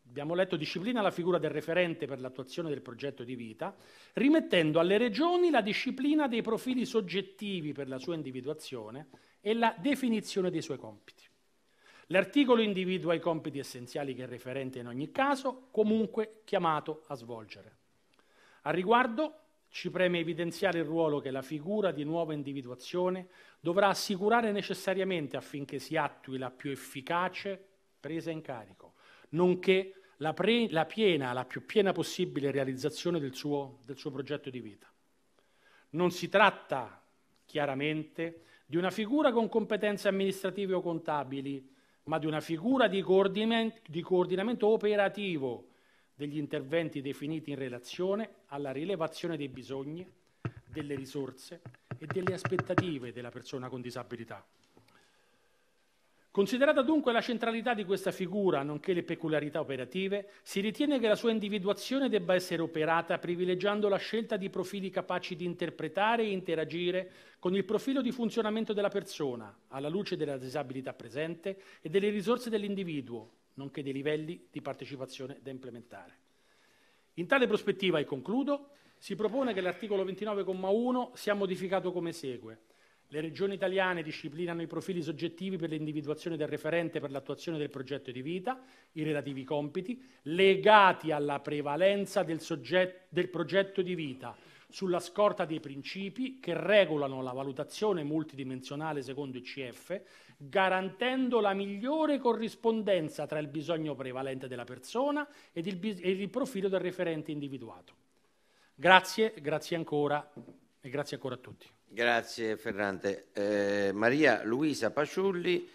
abbiamo letto, disciplina la figura del referente per l'attuazione del progetto di vita, rimettendo alle regioni la disciplina dei profili soggettivi per la sua individuazione e la definizione dei suoi compiti. L'articolo individua i compiti essenziali che il referente in ogni caso comunque chiamato a svolgere. A riguardo ci preme evidenziare il ruolo che la figura di nuova individuazione dovrà assicurare necessariamente affinché si attui la più efficace presa in carico, nonché la, pre- la piena, la più piena possibile realizzazione del suo, del suo progetto di vita. Non si tratta chiaramente di una figura con competenze amministrative o contabili, ma di una figura di coordinamento, di coordinamento operativo degli interventi definiti in relazione alla rilevazione dei bisogni, delle risorse e delle aspettative della persona con disabilità. Considerata dunque la centralità di questa figura, nonché le peculiarità operative, si ritiene che la sua individuazione debba essere operata privilegiando la scelta di profili capaci di interpretare e interagire con il profilo di funzionamento della persona, alla luce della disabilità presente e delle risorse dell'individuo, nonché dei livelli di partecipazione da implementare. In tale prospettiva, e concludo, si propone che l'articolo 29,1 sia modificato come segue. Le regioni italiane disciplinano i profili soggettivi per l'individuazione del referente per l'attuazione del progetto di vita, i relativi compiti, legati alla prevalenza del, soggetto, del progetto di vita, sulla scorta dei principi che regolano la valutazione multidimensionale secondo il CF, garantendo la migliore corrispondenza tra il bisogno prevalente della persona ed il, ed il profilo del referente individuato. Grazie, grazie ancora e grazie ancora a tutti. Grazie Ferrante. Eh, Maria Luisa Paciulli,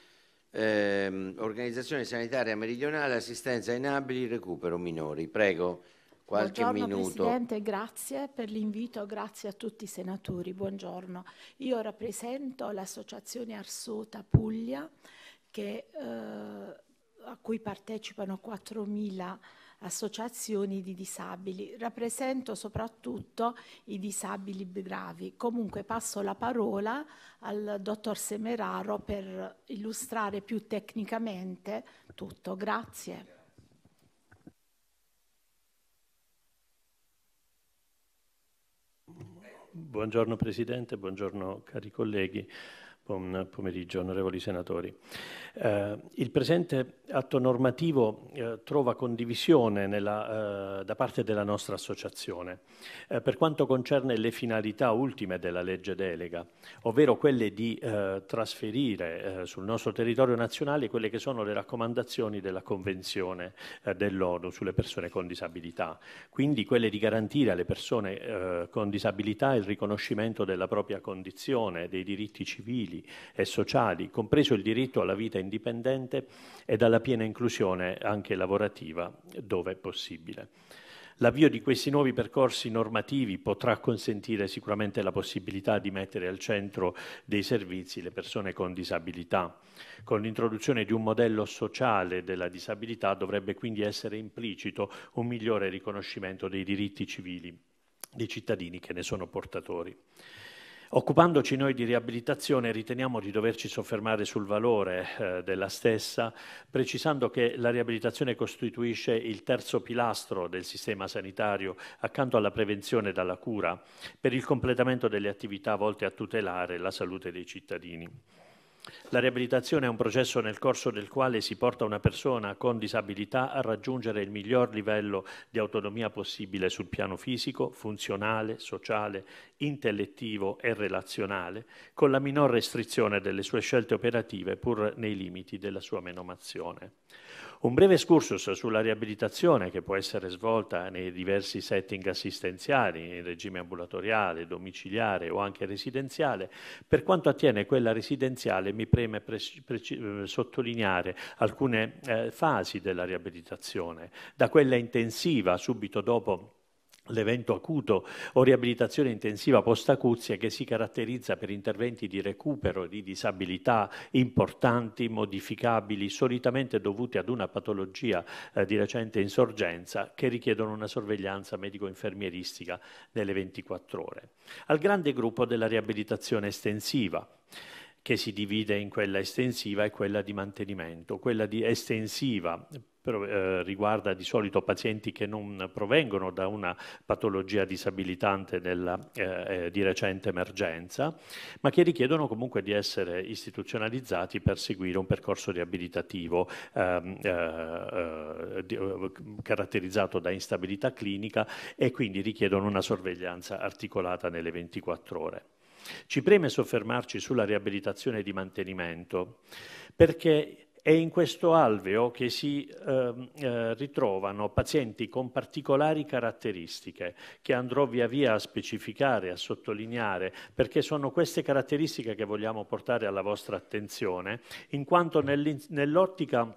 eh, Organizzazione Sanitaria Meridionale, Assistenza ai Inabili, Recupero Minori. Prego qualche Buongiorno minuto. Presidente, grazie per l'invito, grazie a tutti i senatori. Buongiorno. Io rappresento l'Associazione Arsota Puglia che, eh, a cui partecipano 4.000 associazioni di disabili. Rappresento soprattutto i disabili gravi. Comunque passo la parola al dottor Semeraro per illustrare più tecnicamente tutto. Grazie. Buongiorno Presidente, buongiorno cari colleghi. Buon pomeriggio, onorevoli senatori. Eh, il presente atto normativo eh, trova condivisione nella, eh, da parte della nostra associazione eh, per quanto concerne le finalità ultime della legge delega, ovvero quelle di eh, trasferire eh, sul nostro territorio nazionale quelle che sono le raccomandazioni della Convenzione dell'ONU sulle persone con disabilità, quindi quelle di garantire alle persone con disabilità il riconoscimento della propria condizione, dei diritti civili e sociali, compreso il diritto alla vita indipendente e dalla piena inclusione anche lavorativa dove possibile. L'avvio di questi nuovi percorsi normativi potrà consentire sicuramente la possibilità di mettere al centro dei servizi le persone con disabilità. Con l'introduzione di un modello sociale della disabilità dovrebbe quindi essere implicito un migliore riconoscimento dei diritti civili dei cittadini che ne sono portatori. Occupandoci noi di riabilitazione riteniamo di doverci soffermare sul valore eh, della stessa, precisando che la riabilitazione costituisce il terzo pilastro del sistema sanitario accanto alla prevenzione e alla cura per il completamento delle attività volte a tutelare la salute dei cittadini. La riabilitazione è un processo nel corso del quale si porta una persona con disabilità a raggiungere il miglior livello di autonomia possibile sul piano fisico, funzionale, sociale, intellettivo e relazionale, con la minor restrizione delle sue scelte operative pur nei limiti della sua menomazione. Un breve excursus sulla riabilitazione che può essere svolta nei diversi setting assistenziali, in regime ambulatoriale, domiciliare o anche residenziale. Per quanto attiene quella residenziale mi preme eh, sottolineare alcune eh, fasi della riabilitazione, da quella intensiva subito dopo l'evento acuto o riabilitazione intensiva post-acuzia che si caratterizza per interventi di recupero di disabilità importanti, modificabili, solitamente dovuti ad una patologia eh, di recente insorgenza che richiedono una sorveglianza medico-infermieristica nelle 24 ore. Al grande gruppo della riabilitazione estensiva che si divide in quella estensiva e quella di mantenimento. Quella di estensiva eh, riguarda di solito pazienti che non provengono da una patologia disabilitante della, eh, eh, di recente emergenza, ma che richiedono comunque di essere istituzionalizzati per seguire un percorso riabilitativo ehm, eh, eh, caratterizzato da instabilità clinica e quindi richiedono una sorveglianza articolata nelle 24 ore. Ci preme soffermarci sulla riabilitazione di mantenimento perché è in questo alveo che si eh, eh, ritrovano pazienti con particolari caratteristiche che andrò via via a specificare, a sottolineare, perché sono queste caratteristiche che vogliamo portare alla vostra attenzione, in quanto nell'ottica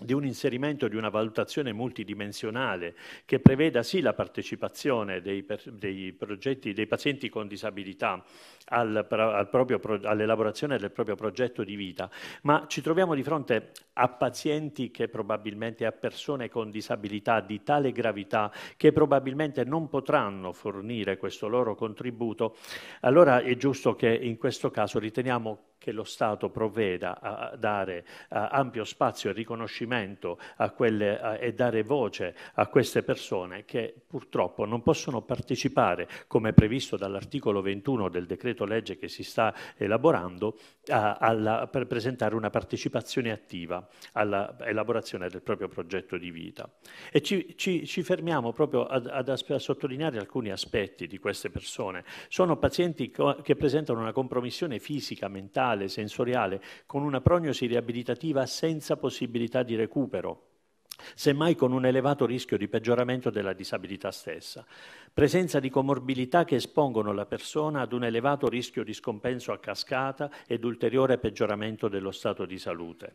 di un inserimento di una valutazione multidimensionale che preveda sì la partecipazione dei, dei, progetti, dei pazienti con disabilità al, al proprio, all'elaborazione del proprio progetto di vita, ma ci troviamo di fronte a pazienti che probabilmente, a persone con disabilità di tale gravità che probabilmente non potranno fornire questo loro contributo, allora è giusto che in questo caso riteniamo che lo Stato provveda a dare ampio spazio e riconoscimento quelle, e dare voce a queste persone che purtroppo non possono partecipare, come previsto dall'articolo 21 del decreto legge che si sta elaborando, alla, per presentare una partecipazione attiva all'elaborazione del proprio progetto di vita. E ci, ci, ci fermiamo proprio ad, ad, a sottolineare alcuni aspetti di queste persone. Sono pazienti che presentano una compromissione fisica, mentale, mentale, sensoriale, con una prognosi riabilitativa senza possibilità di recupero semmai con un elevato rischio di peggioramento della disabilità stessa. Presenza di comorbilità che espongono la persona ad un elevato rischio di scompenso a cascata ed ulteriore peggioramento dello stato di salute.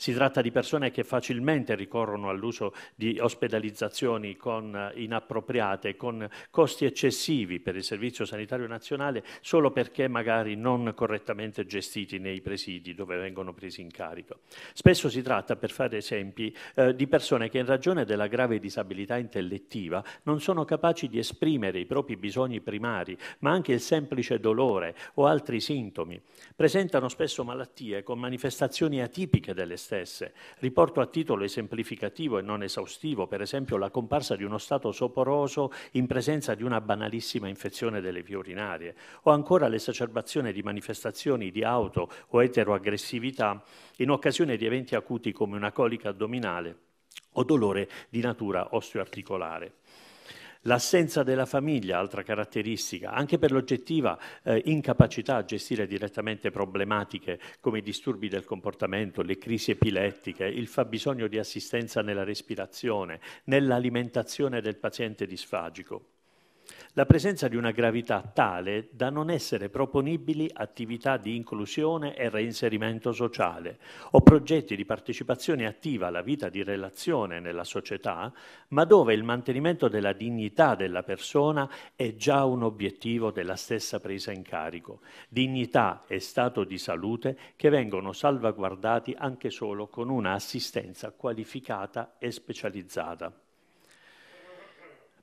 Si tratta di persone che facilmente ricorrono all'uso di ospedalizzazioni con, inappropriate, con costi eccessivi per il Servizio Sanitario Nazionale solo perché magari non correttamente gestiti nei presidi dove vengono presi in carico. Spesso si tratta, per fare esempi, eh, di persone che in ragione della grave disabilità intellettiva non sono capaci di esprimere i propri bisogni primari, ma anche il semplice dolore o altri sintomi. Presentano spesso malattie con manifestazioni atipiche delle stesse. Riporto a titolo esemplificativo e non esaustivo, per esempio, la comparsa di uno stato soporoso in presenza di una banalissima infezione delle vie urinarie, o ancora l'esacerbazione di manifestazioni di auto o eteroaggressività in occasione di eventi acuti come una colica addominale o dolore di natura osteoarticolare. L'assenza della famiglia, altra caratteristica, anche per l'oggettiva eh, incapacità a gestire direttamente problematiche come i disturbi del comportamento, le crisi epilettiche, il fabbisogno di assistenza nella respirazione, nell'alimentazione del paziente disfagico la presenza di una gravità tale da non essere proponibili attività di inclusione e reinserimento sociale o progetti di partecipazione attiva alla vita di relazione nella società, ma dove il mantenimento della dignità della persona è già un obiettivo della stessa presa in carico. Dignità e stato di salute che vengono salvaguardati anche solo con una assistenza qualificata e specializzata.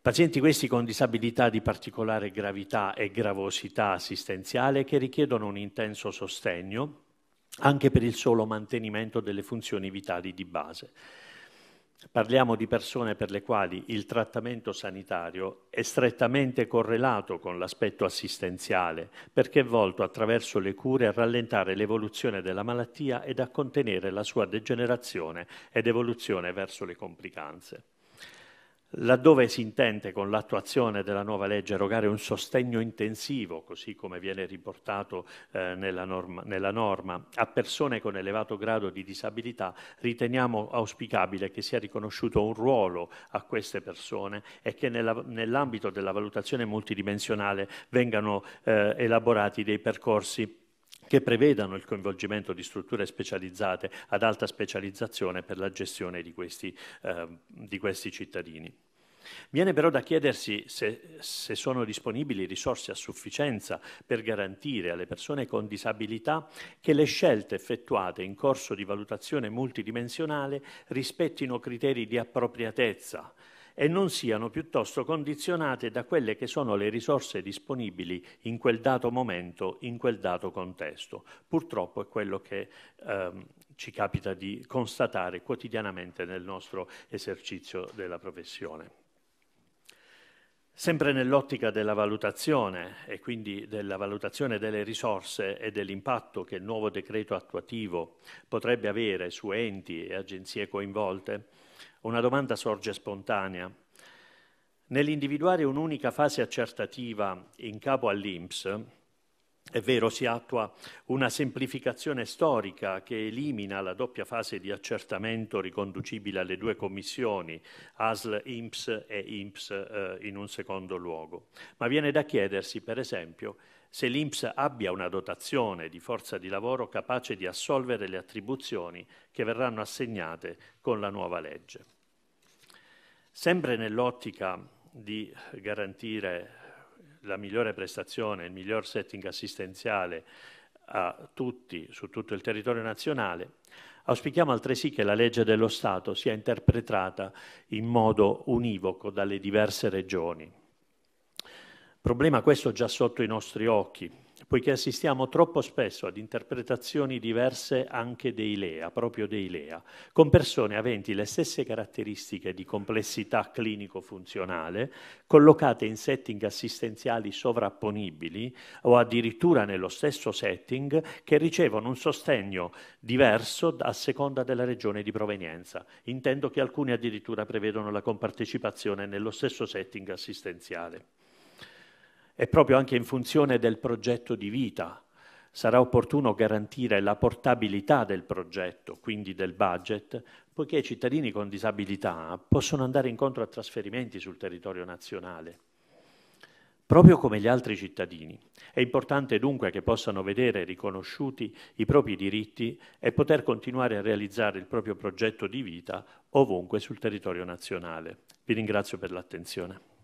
Pazienti questi con disabilità di particolare gravità e gravosità assistenziale che richiedono un intenso sostegno anche per il solo mantenimento delle funzioni vitali di base. Parliamo di persone per le quali il trattamento sanitario è strettamente correlato con l'aspetto assistenziale, perché è volto attraverso le cure a rallentare l'evoluzione della malattia ed a contenere la sua degenerazione ed evoluzione verso le complicanze. Laddove si intende con l'attuazione della nuova legge erogare un sostegno intensivo, così come viene riportato eh, nella, norma, nella, norma, a persone con elevato grado di disabilità, riteniamo auspicabile che sia riconosciuto un ruolo a queste persone e che nella, nell'ambito della valutazione multidimensionale vengano eh, elaborati dei percorsi che prevedano il coinvolgimento di strutture specializzate ad alta specializzazione per la gestione di questi, eh, di questi cittadini. Viene però da chiedersi se, se, sono disponibili risorse a sufficienza per garantire alle persone con disabilità che le scelte effettuate in corso di valutazione multidimensionale rispettino criteri di appropriatezza e non siano piuttosto condizionate da quelle che sono le risorse disponibili in quel dato momento, in quel dato contesto. Purtroppo è quello che ehm, ci capita di constatare quotidianamente nel nostro esercizio della professione. Sempre nell'ottica della valutazione e quindi della valutazione delle risorse e dell'impatto che il nuovo decreto attuativo potrebbe avere su enti e agenzie coinvolte, una domanda sorge spontanea. Nell'individuare un'unica fase accertativa in capo all'INPS, è vero, si attua una semplificazione storica che elimina la doppia fase di accertamento riconducibile alle due commissioni, ASL INPS e INPS eh, in un secondo luogo. Ma viene da chiedersi, per esempio, se l'INPS abbia una dotazione di forza di lavoro capace di assolvere le attribuzioni che verranno assegnate con la nuova legge. Sempre nell'ottica di garantire la migliore prestazione, il miglior setting assistenziale a tutti su tutto il territorio nazionale, auspichiamo altresì che la legge dello Stato sia interpretata in modo univoco dalle diverse regioni. Problema questo già sotto i nostri occhi, poiché assistiamo troppo spesso ad interpretazioni diverse anche dei LEA, proprio dei LEA, con persone aventi le stesse caratteristiche di complessità clinico-funzionale, collocate in setting assistenziali sovrapponibili o addirittura nello stesso setting, che ricevono un sostegno diverso a seconda della regione di provenienza. Intendo che alcuni addirittura prevedono la compartecipazione nello stesso setting assistenziale e proprio anche in funzione del progetto di vita. Sarà opportuno garantire la portabilità del progetto, quindi del budget, poiché i cittadini con disabilità possono andare incontro a trasferimenti sul territorio nazionale, proprio come gli altri cittadini. È importante dunque che possano vedere riconosciuti i propri diritti e poter continuare a realizzare il proprio progetto di vita ovunque sul territorio nazionale. Vi ringrazio per l'attenzione.